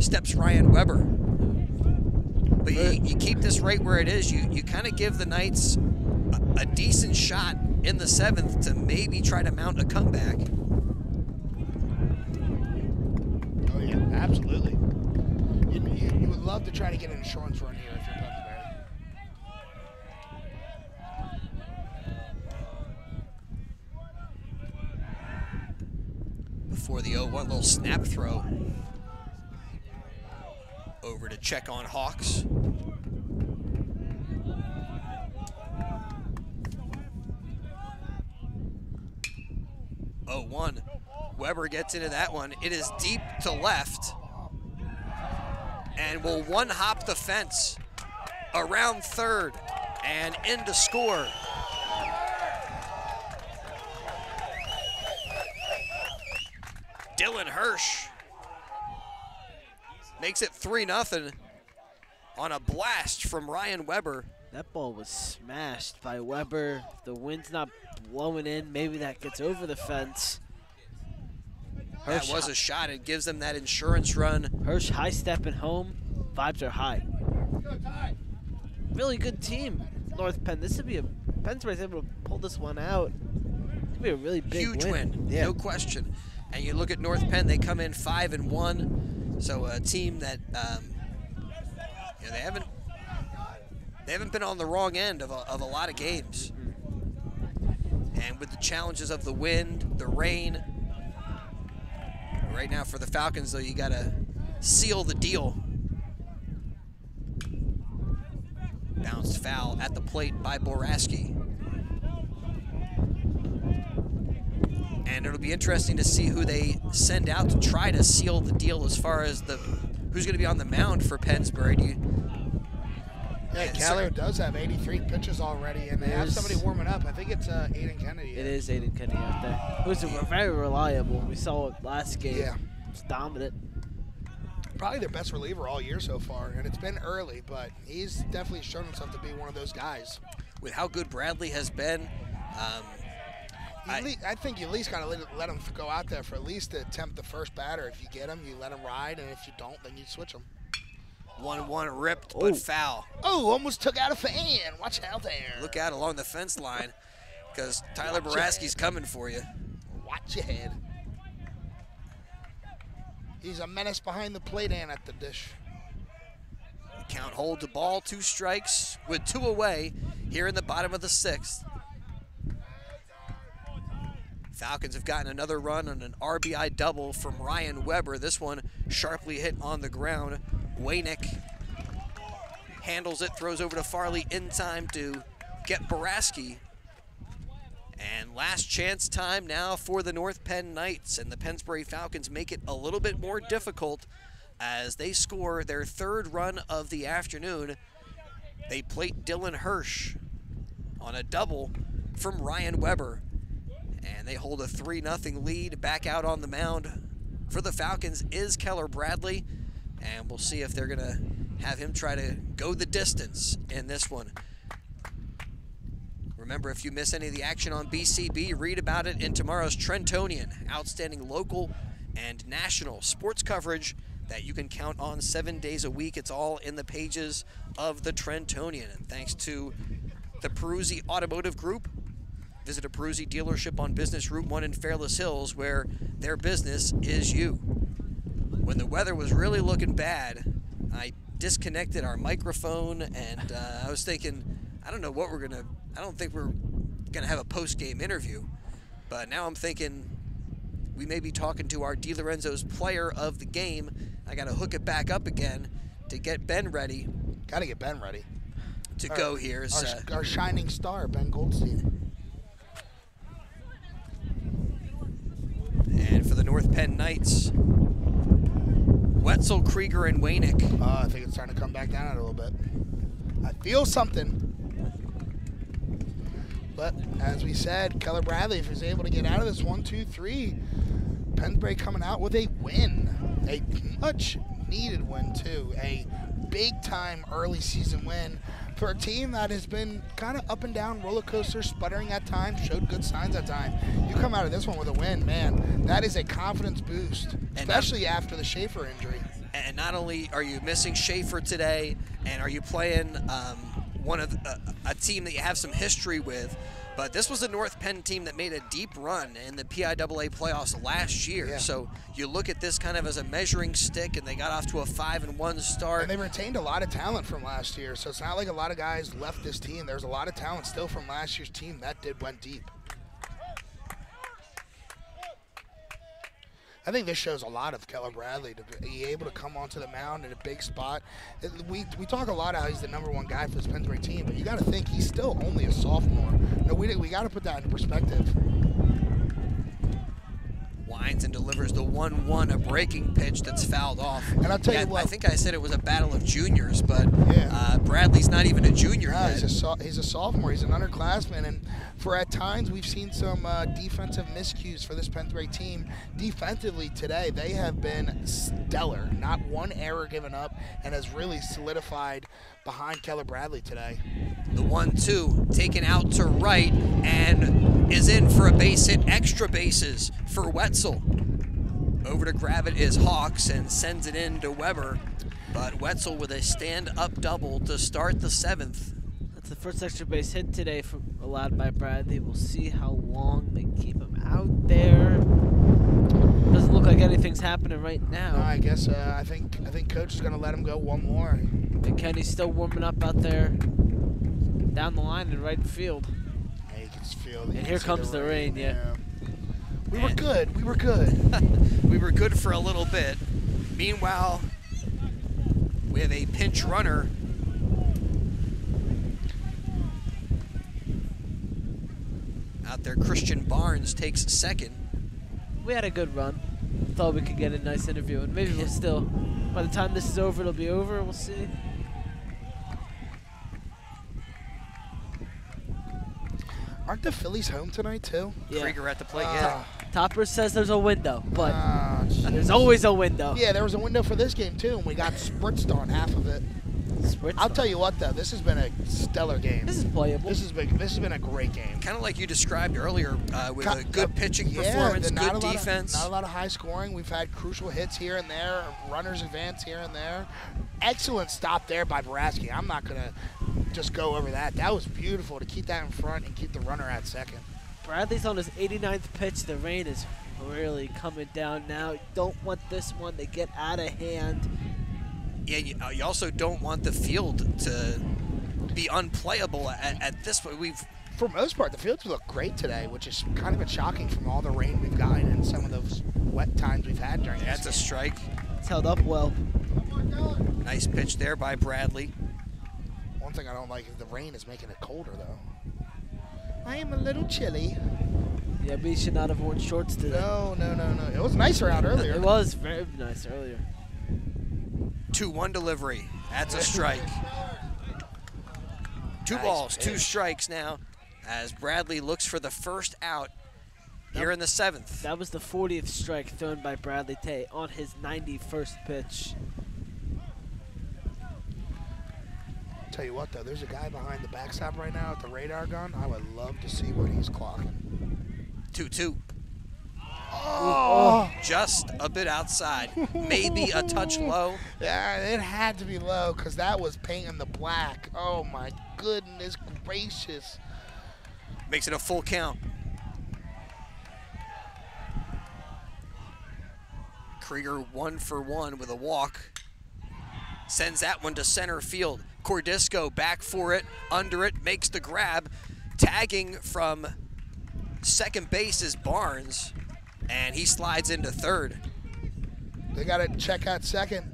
steps Ryan Weber. But you, you keep this right where it is. You, you kind of give the Knights a, a decent shot in the seventh to maybe try to mount a comeback. Oh yeah, absolutely. You, you, you would love to try to get an insurance run here if you're Pennsbury. before the 0 1 little snap throw over to check on Hawks. Oh, one. Weber gets into that one. It is deep to left. And will one hop the fence around third and in to score. Dylan Hirsch makes it 3 0 on a blast from Ryan Weber. That ball was smashed by Weber. The wind's not blowing in. Maybe that gets over the fence. That was a shot. It gives them that insurance run. Hirsch high stepping home. Vibes are high. Really good team, North Penn. This would be a Pennsbury's able to pull this one out. It'd be a really big Huge win, Yeah. no question. And you look at North Penn; they come in five and one. So a team that um, you know, they haven't they haven't been on the wrong end of a, of a lot of games. And with the challenges of the wind, the rain, right now for the Falcons, though, you got to seal the deal. Bounced foul at the plate by Baraski. And it'll be interesting to see who they send out to try to seal the deal as far as the who's going to be on the mound for Pennsbury. Do you, Yeah, Yeah, Keller so- does have 83 pitches already, and they have somebody warming up. I think it's uh, Aiden Kennedy. It is Aiden Kennedy out there. Who's very reliable. We saw it last game. Yeah. It's dominant. Probably their best reliever all year so far, and it's been early, but he's definitely shown himself to be one of those guys. with how good Bradley has been, um, You I- le- I, think you at least got to let, let him go out there for at least to attempt the first batter. If you get him, you let him ride, and if you don't, then you switch him. one-one ripped Oh. but foul. Oh, almost took out a fan. Watch out there. Look out along the fence line because Tyler Watch your coming for you. Watch your head. He's a menace behind the plate and at the dish. Count hold to ball, two strikes with two away here in the bottom of the sixth. Falcons have gotten another run on an RBI double from Ryan Weber. This one sharply hit on the ground. Waynick handles it, throws over to Farley in time to get Baraski. And last chance time now for the North Penn Knights, and the Pennsbury Falcons make it a little bit more difficult as they score their third run of the afternoon. They plate Dylan Hirsch on a double from Ryan Weber, and they hold a 3 0 lead. Back out on the mound for the Falcons is Keller Bradley, and we'll see if they're going to have him try to go the distance in this one. Remember, if you miss any of the action on BCB, read about it in tomorrow's Trentonian. Outstanding local and national sports coverage that you can count on seven days a week. It's all in the pages of the Trentonian. And thanks to the Peruzzi Automotive Group, visit a Peruzzi dealership on Business Route 1 in Fairless Hills where their business is you. When the weather was really looking bad, I disconnected our microphone and uh, I was thinking, I don't know what we're gonna. I don't think we're gonna have a post-game interview, but now I'm thinking we may be talking to our DiLorenzo's player of the game. I got to hook it back up again to get Ben ready. Got to get Ben ready. To our, go here. Our, uh, our shining star, Ben Goldstein. And for the North Penn Knights, Wetzel, Krieger, and Waynick. Uh, I think it's starting to come back down a little bit. I feel something. But as we said, Keller Bradley, if he's able to get out of this one, two, three, Pennsbury coming out with a win. A much needed win, too. A big time early season win for a team that has been kind of up and down roller coaster, sputtering at times, showed good signs at times. You come out of this one with a win, man. That is a confidence boost, especially after the Schaefer injury. And not only are you missing Schaefer today, and are you playing um, one of uh, a team that you have some history with. But this was a North Penn team that made a deep run in the PIAA playoffs last year. Yeah. So you look at this kind of as a measuring stick, and they got off to a five and one start. And they retained a lot of talent from last year. So it's not like a lot of guys left this team. There's a lot of talent still from last year's team that did went deep. I think this shows a lot of Keller Bradley to be able to come onto the mound in a big spot. We, we talk a lot how he's the number one guy for this Pennsbury team, but you got to think he's still only a sophomore. No, we we got to put that into perspective winds and delivers the 1-1, a breaking pitch that's fouled off. And I'll tell yeah, you what. I think I said it was a battle of juniors, but yeah. uh, Bradley's not even a junior yeah. He's a, he's a sophomore. He's an underclassman. And for at times, we've seen some uh, defensive miscues for this Pennsbury team. Defensively today, they have been stellar. Not one error given up and has really solidified behind Keller Bradley today. The 1-2 taken out to right and is in for a base hit, extra bases for Wetzel. Over to grab it is Hawks and sends it in to Weber. But Wetzel with a stand-up double to start the seventh. That's the first extra base hit today from allowed by Bradley. We'll see how long they keep him out there. Doesn't look like anything's happening right now. No, I guess uh, I think I think coach is gonna let him go one more. And Kenny's still warming up out there down the line in right field. Yeah, you can feel. And here comes the rain, rain yeah. yeah. We were good. We were good. we were good for a little bit. Meanwhile, we have a pinch runner. Out there, Christian Barnes takes second. We had a good run. Thought we could get a nice interview, and maybe we'll still. By the time this is over, it'll be over. We'll see. Aren't the Phillies home tonight too? Yeah. Krieger at the plate. Uh, yeah. Topper says there's a window, but uh, there's always a window. Yeah, there was a window for this game too, and we got spritzed on half of it. Spritzed I'll on. tell you what though, this has been a stellar game. This is playable. This has been this has been a great game. Kind of like you described earlier, uh, with a good pitching yeah, performance, good defense. Of, not a lot of high scoring. We've had crucial hits here and there, runners advance here and there. Excellent stop there by Baraski. I'm not gonna just go over that. That was beautiful to keep that in front and keep the runner at second. Bradley's on his 89th pitch. The rain is really coming down now. Don't want this one to get out of hand. Yeah, you, uh, you also don't want the field to be unplayable at, at this point. We've for most part, the fields look great today, which is kind of a shocking from all the rain we've gotten and some of those wet times we've had during. That's a strike. It's held up well. Nice pitch there by Bradley One thing I don't like is the rain is making it colder, though. I am a little chilly. Yeah, we should not have worn shorts today. No, no, no, no. It was nicer out earlier. It was very nice earlier. 2-1 delivery. That's a strike. two nice balls, pitch. two strikes now as Bradley looks for the first out here in the seventh. That was the 40th strike thrown by Bradley Tay on his 91st pitch. Tell you what, though, there's a guy behind the backstop right now at the radar gun. I would love to see what he's clocking. 2-2. Oh. Just a bit outside. Maybe a touch low. Yeah, it had to be low because that was painting the black. Oh, my goodness gracious. Makes it a full count. Krieger one for one with a walk. Sends that one to center field. Cordisco back for it, under it, makes the grab. Tagging from second base is Barnes. And he slides into third. They got to check out second.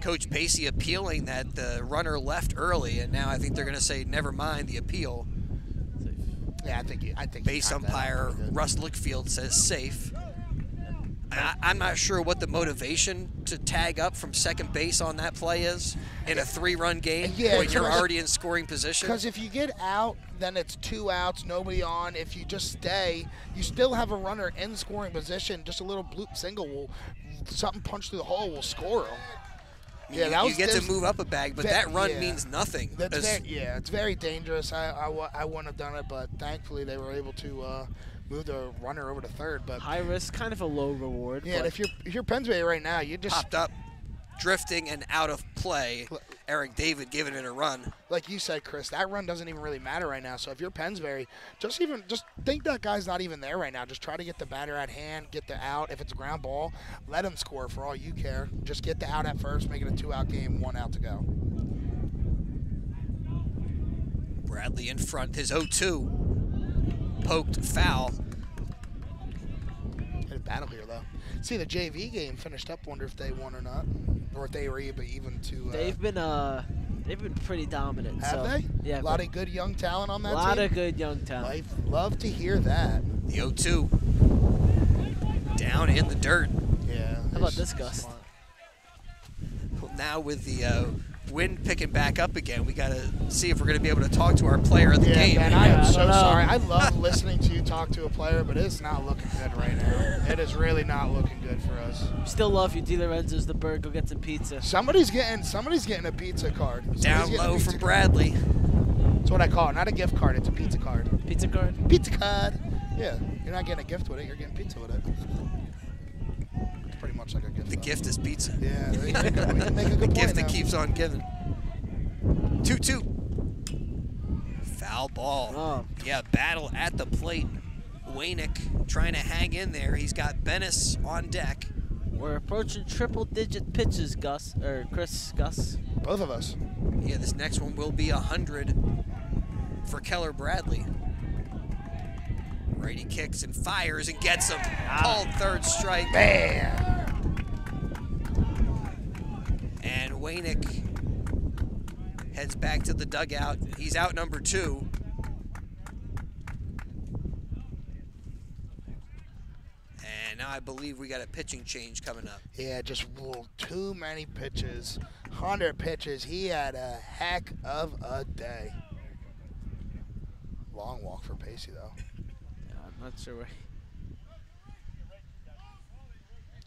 Coach Pacey appealing that the runner left early, and now I think they're going to say, never mind the appeal. Yeah, I think you I think base umpire Russ Lickfield says safe. I, am not sure what the motivation to tag up from second base on that play is in a three-run game yeah, when you're already in scoring position. Because if you get out, then it's two outs, nobody on. If you just stay, you still have a runner in scoring position. Just a little bloop single will, something punch through the hole will score them. Yeah, that you, you get to move up a bag, but that run yeah. means nothing. That's very, yeah, it's very dangerous. I, I, I wouldn't have done it, but thankfully they were able to uh, move the runner over to third. But high risk, kind of a low reward. Yeah, if you're if you're Pennsbury right now, you just popped up, drifting and out of play. Eric David giving it a run. Like you said, Chris, that run doesn't even really matter right now. So if you're Pennsbury, just even just think that guy's not even there right now. Just try to get the batter at hand, get the out. If it's a ground ball, let him score for all you care. Just get the out at first, make it a two-out game, one out to go. Bradley in front, his 0-2. Poked foul. Hit a battle here, though. See, the JV game finished up. Wonder if they won or not, or if they were even to. Uh, they've been uh, they've been pretty dominant. Have so, they? Yeah. A lot of good young talent on that team. A lot team? of good young talent. Life, love to hear that. The 0-2. Down in the dirt. Yeah. How about this, Gus? Well, now with the uh, wind picking back up again. We got to see if we're going to be able to talk to our player of the yeah, game. Man, I am so sorry. I love listening to you talk to a player, but it's not looking good right now. It is really not looking good for us. Still love you, DiLorenzo's the Berg. Go get some pizza. Somebody's getting somebody's getting a pizza card. Somebody's Down low from Bradley. That's what I call it. Not a gift card. It's a pizza card. Pizza card. Pizza card. Yeah, you're not getting a gift with it. You're getting pizza with it. It's pretty much like a gift. The though. gift is pizza. Yeah, you make a, make a good the gift now. that keeps on giving. 2 2. Foul ball. Oh. Yeah, battle at the plate. Waynick trying to hang in there. He's got Bennis on deck. We're approaching triple digit pitches, Gus, or Chris, Gus. Both of us. Yeah, this next one will be 100 for Keller Bradley. Brady kicks and fires and gets him. Ah. Called third strike. Bam! And Waynick heads back to the dugout. He's out number two. And now I believe we got a pitching change coming up. Yeah, just well, too many pitches. 100 pitches. He had a heck of a day. Long walk for Pacey, though. Yeah, I'm not sure where.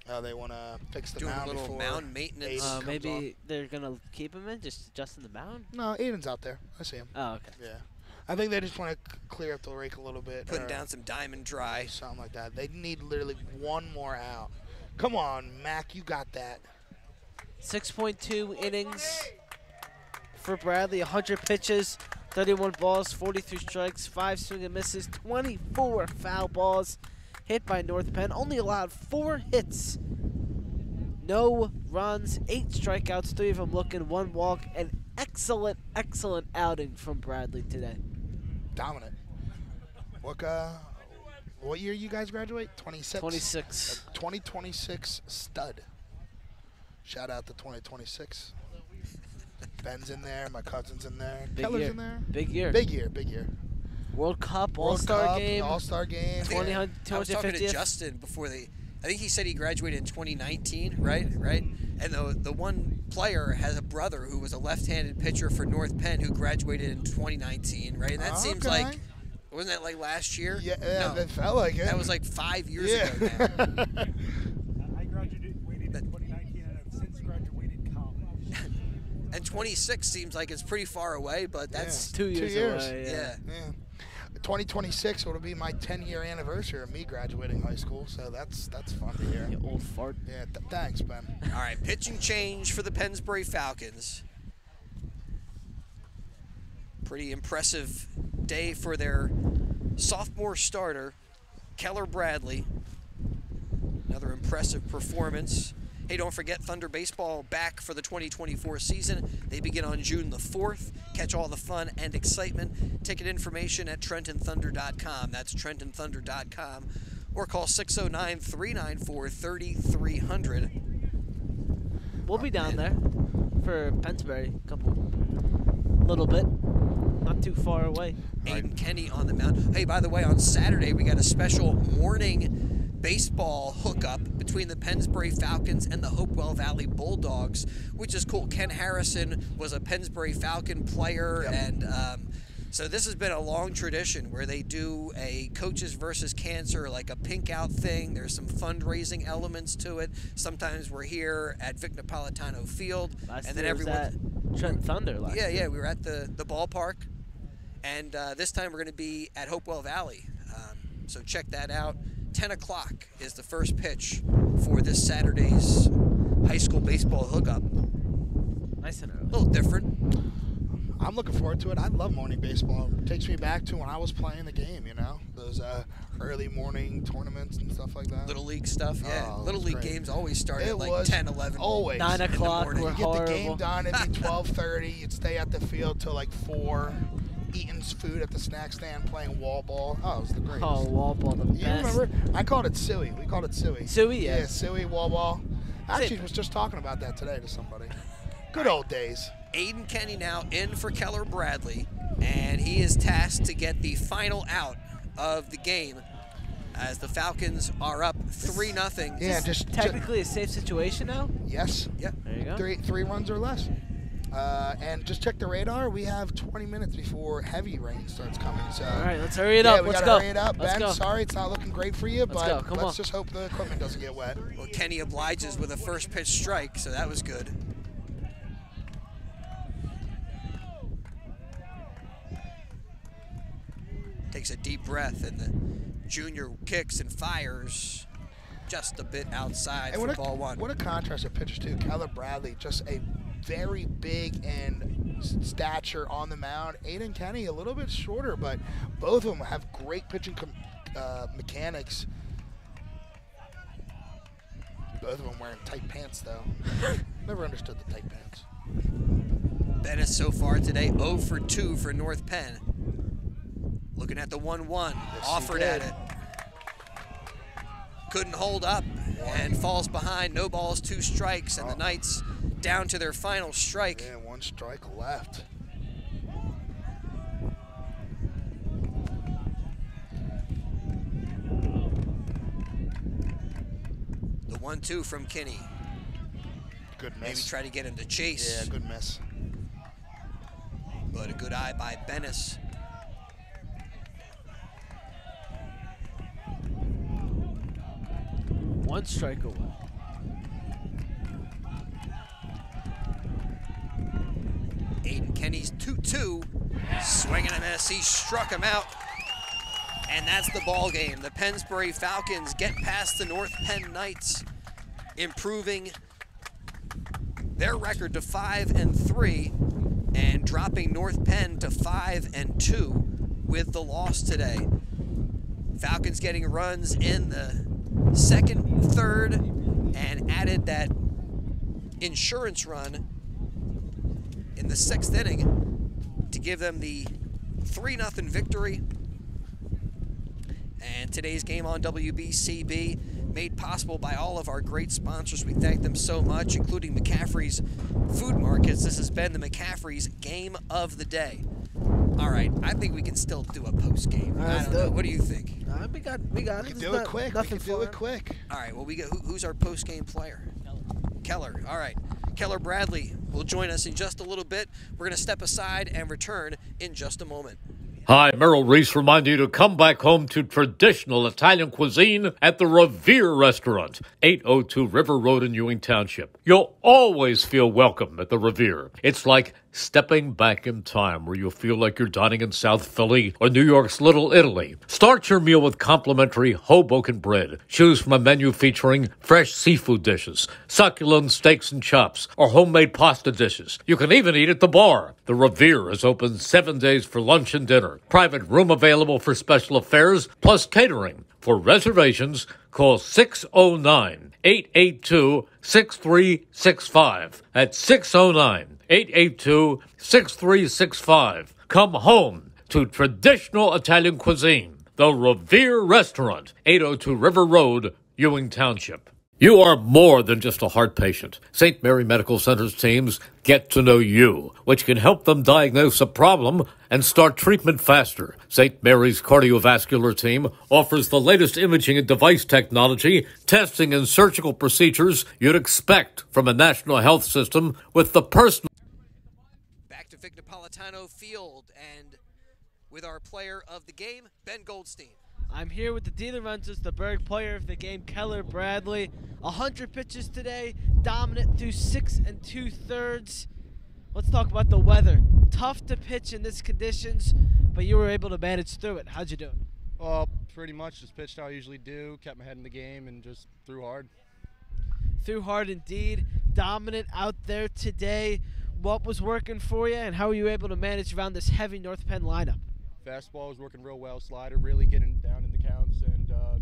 Oh, they want to fix the Doing mound a little before mound maintenance. Uh, comes maybe on. they're gonna keep him in, just adjusting the mound. No, Aiden's out there. I see him. Oh, okay. Yeah. I think they just want to clear up the rake a little bit. Putting down some diamond dry. Something like that. They need literally one more out. Come on, Mac, you got that. 6.2 innings for Bradley, 100 pitches, 31 balls, 43 strikes, 5 swing and misses, 24 foul balls hit by North Penn. Only allowed 4 hits, no runs, 8 strikeouts, 3 of them looking, 1 walk. An excellent, excellent outing from Bradley today. Dominant. What uh, what year you guys graduate? 26. 26. 2026 stud. Shout out to 2026. Ben's in there. My cousin's in there. Big Keller's year. in there. Big year. Big year. Big year. World Cup, All-Star game. All-Star game. I 20, I was talking to Justin before they. I think he said he graduated in 2019, right? Right. And the the one player has a brother who was a left-handed pitcher for North Penn who graduated in 2019, right? And that ah, seems Okay. like wasn't that like last year? Yeah, yeah no, that felt like it. that was like five years yeah. ago. Now. I graduated in 2019 and have since graduated college. And 26 seems like it's pretty far away, but that's Two years, years. away. yeah. Yeah. Yeah. 2026 will be my 10 year anniversary of me graduating high school, so that's that's fun to hear. You old fart. Yeah, th- thanks, Ben. All right, pitching change for the Pennsbury Falcons. Pretty impressive day for their sophomore starter, Keller Bradley. Another impressive performance. Hey, don't forget Thunder Baseball back for the 2024 season. They begin on June the 4th. Catch all the fun and excitement. Ticket information at TrentonThunder.com. That's TrentonThunder.com. Or call 609 394 3300. We'll be down there for Pennsbury, a couple, little bit, not too far away. Aiden Kenny on the mound. Hey, by the way, on Saturday we got a special morning baseball hookup between the Pennsbury Falcons and the Hopewell Valley Bulldogs, which is cool. Ken Harrison was a Pennsbury Falcon player, Yep. and um, so this has been a long tradition where they do a coaches versus cancer, like a pink out thing. There's some fundraising elements to it. Sometimes we're here at Vic Napolitano Field, Last and then everyone. Trent Thunder last Yeah, year. yeah, we were at the, the ballpark, and uh, this time we're going to be at Hopewell Valley. Um, so check that out. 10 o'clock is the first pitch for this Saturday's high school baseball hookup. Nice and early. A little different. I'm looking forward to it. I love morning baseball. It takes me back to when I was playing the game, you know? Those uh, early morning tournaments and stuff like that. Little league stuff, yeah. Oh, little league great. games always start it at like 10, 11. Always. 9 o'clock. You get the game done, at 12.30. You'd stay at the field till like 4 eating food at the snack stand playing wall ball. Oh, it was the greatest. Oh, wall ball, the you best. Remember? I called it silly. We called it silly. Silly, yeah. Yeah, silly wall ball. I actually was just talking about that today to somebody. Good old days. Aiden Kenny now in for Keller Bradley, and he is tasked to get the final out of the game as the Falcons are up three nothing. Yeah, just technically a safe situation now. Yes. Yep. There you go. Three three runs or less. Uh, and just check the radar. We have 20 minutes before heavy rain starts coming. So All right, let's hurry it yeah, up. we Let's gotta go. hurry it up. Let's ben, go. sorry it's not looking great for you, Let's but go. Come let's on. just hope the equipment doesn't get wet. Well, Kenny obliges with a first pitch strike, so that was good. Takes a deep breath, and the junior kicks and fires just a bit outside And for what a, ball one. what a contrast of pitchers too. Keller Bradley, just a very big and stature on the mound. Aiden Kenny, a little bit shorter, but both of them have great pitching com- uh, mechanics. Both of them wearing tight pants though. Never understood the tight pants. Bennis so far today 0 for 2 for North Penn. Looking at the 1 1, Yes, offered at it. Couldn't hold up and falls behind. No balls, two strikes, and the Oh. Knights down to their final strike. Yeah, one strike left. The 1 2 from Kenny. Good Maybe try to get him to chase, yeah, good miss. but a good eye by Bennis. One strike away. Aiden Kenny's 2 2. Swinging a miss. He struck him out. And that's the ball game. The Pennsbury Falcons get past the North Penn Knights, improving their record to 5 and 3 and dropping North Penn to 5 and 2 with the loss today. Falcons getting runs in the second, third, and added that insurance run in the sixth inning to give them the 3 0 victory. And today's game on WBCB made possible by all of our great sponsors. We thank them so much, including McCaffrey's Food Markets. This has been the McCaffrey's Game of the Day. All right, I think we can still do a post game. All right, I don't know. it. What do you think? Uh, we got, we got We it. can do not- it quick. We Nothing can do it quick. All right, well, we got who, who's our post game player? Keller. Keller. All right. Keller Bradley will join us in just a little bit. We're going to step aside and return in just a moment. Hi, Merrill Reese reminding you to come back home to traditional Italian cuisine at the Revere Restaurant, 802 River Road in Ewing Township. You'll always feel welcome at the Revere. It's like stepping back in time where you'll feel like you're dining in South Philly or New York's Little Italy. Start your meal with complimentary Hoboken bread. Choose from a menu featuring fresh seafood dishes, succulent steaks and chops, or homemade pasta dishes. You can even eat at the bar. The Revere is open seven days for lunch and dinner. Private room available for special affairs, plus catering. For reservations, call 609 882 6365. That's 609 882 6365. Come home to traditional Italian cuisine. The Revere Restaurant, 802 River Road, Ewing Township. You are more than just a heart patient. St. Mary Medical Center's teams get to know you, which can help them diagnose a problem and start treatment faster. St. Mary's cardiovascular team offers the latest imaging and device technology, testing, and surgical procedures you'd expect from a national health system with the personal. Back to Vic Napolitano Field and with our player of the game, Ben Goldstein. I'm here with the DiLorenzo's, the Berg player of the game, Keller Bradley. 100 pitches today, dominant through six and two thirds. Let's talk about the weather. Tough to pitch in these conditions, but you were able to manage through it. How'd you do it? Well, pretty much just pitched how I usually do, kept my head in the game, and just threw hard. Threw hard indeed. Dominant out there today. What was working for you, and how were you able to manage around this heavy North Penn lineup? Fastball was working real well. Slider really getting down in the counts, and uh,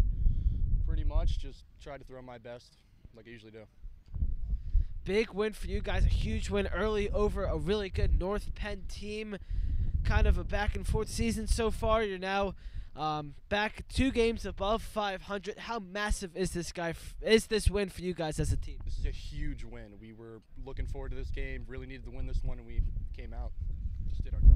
pretty much just tried to throw my best like I usually do. Big win for you guys. A huge win early over a really good North Penn team. Kind of a back and forth season so far. You're now um, back two games above 500. How massive is this guy? Is this win for you guys as a team? This is a huge win. We were looking forward to this game. Really needed to win this one, and we came out. Just did our job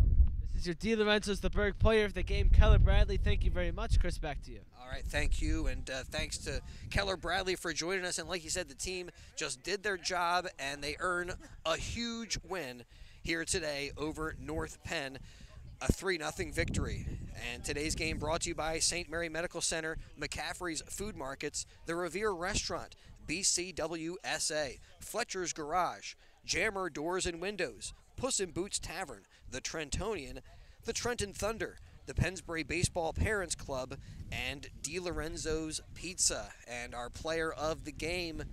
This is your DiLorenzo's the Berg player of the game, Keller Bradley. Thank you very much. Chris, back to you. All right, thank you, and uh, thanks to Keller Bradley for joining us. And like you said, the team just did their job, and they earn a huge win here today over North Penn. A 3 0 victory. And today's game brought to you by St. Mary Medical Center, McCaffrey's Food Markets, the Revere Restaurant, BCWSA, Fletcher's Garage, Jammer Doors and Windows, Puss in Boots Tavern, the Trentonian, the Trenton Thunder, the Pennsbury Baseball Parents Club, and DiLorenzo's Pizza. And our player of the game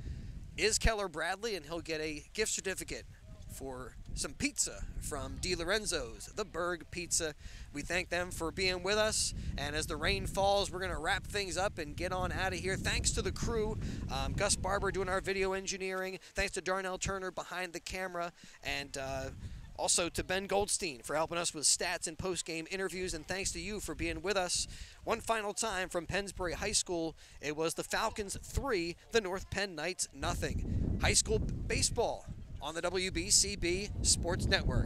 is Keller Bradley, and he'll get a gift certificate for some pizza from DiLorenzo's, the Berg Pizza. We thank them for being with us. And as the rain falls, we're going to wrap things up and get on out of here. Thanks to the crew, um, Gus Barber doing our video engineering. Thanks to Darnell Turner behind the camera. And uh, also to Ben Goldstein for helping us with stats and post-game interviews, and thanks to you for being with us. One final time from Pennsbury High School, it was the Falcons 3, the North Penn Knights nothing. High school baseball on the WBCB Sports Network.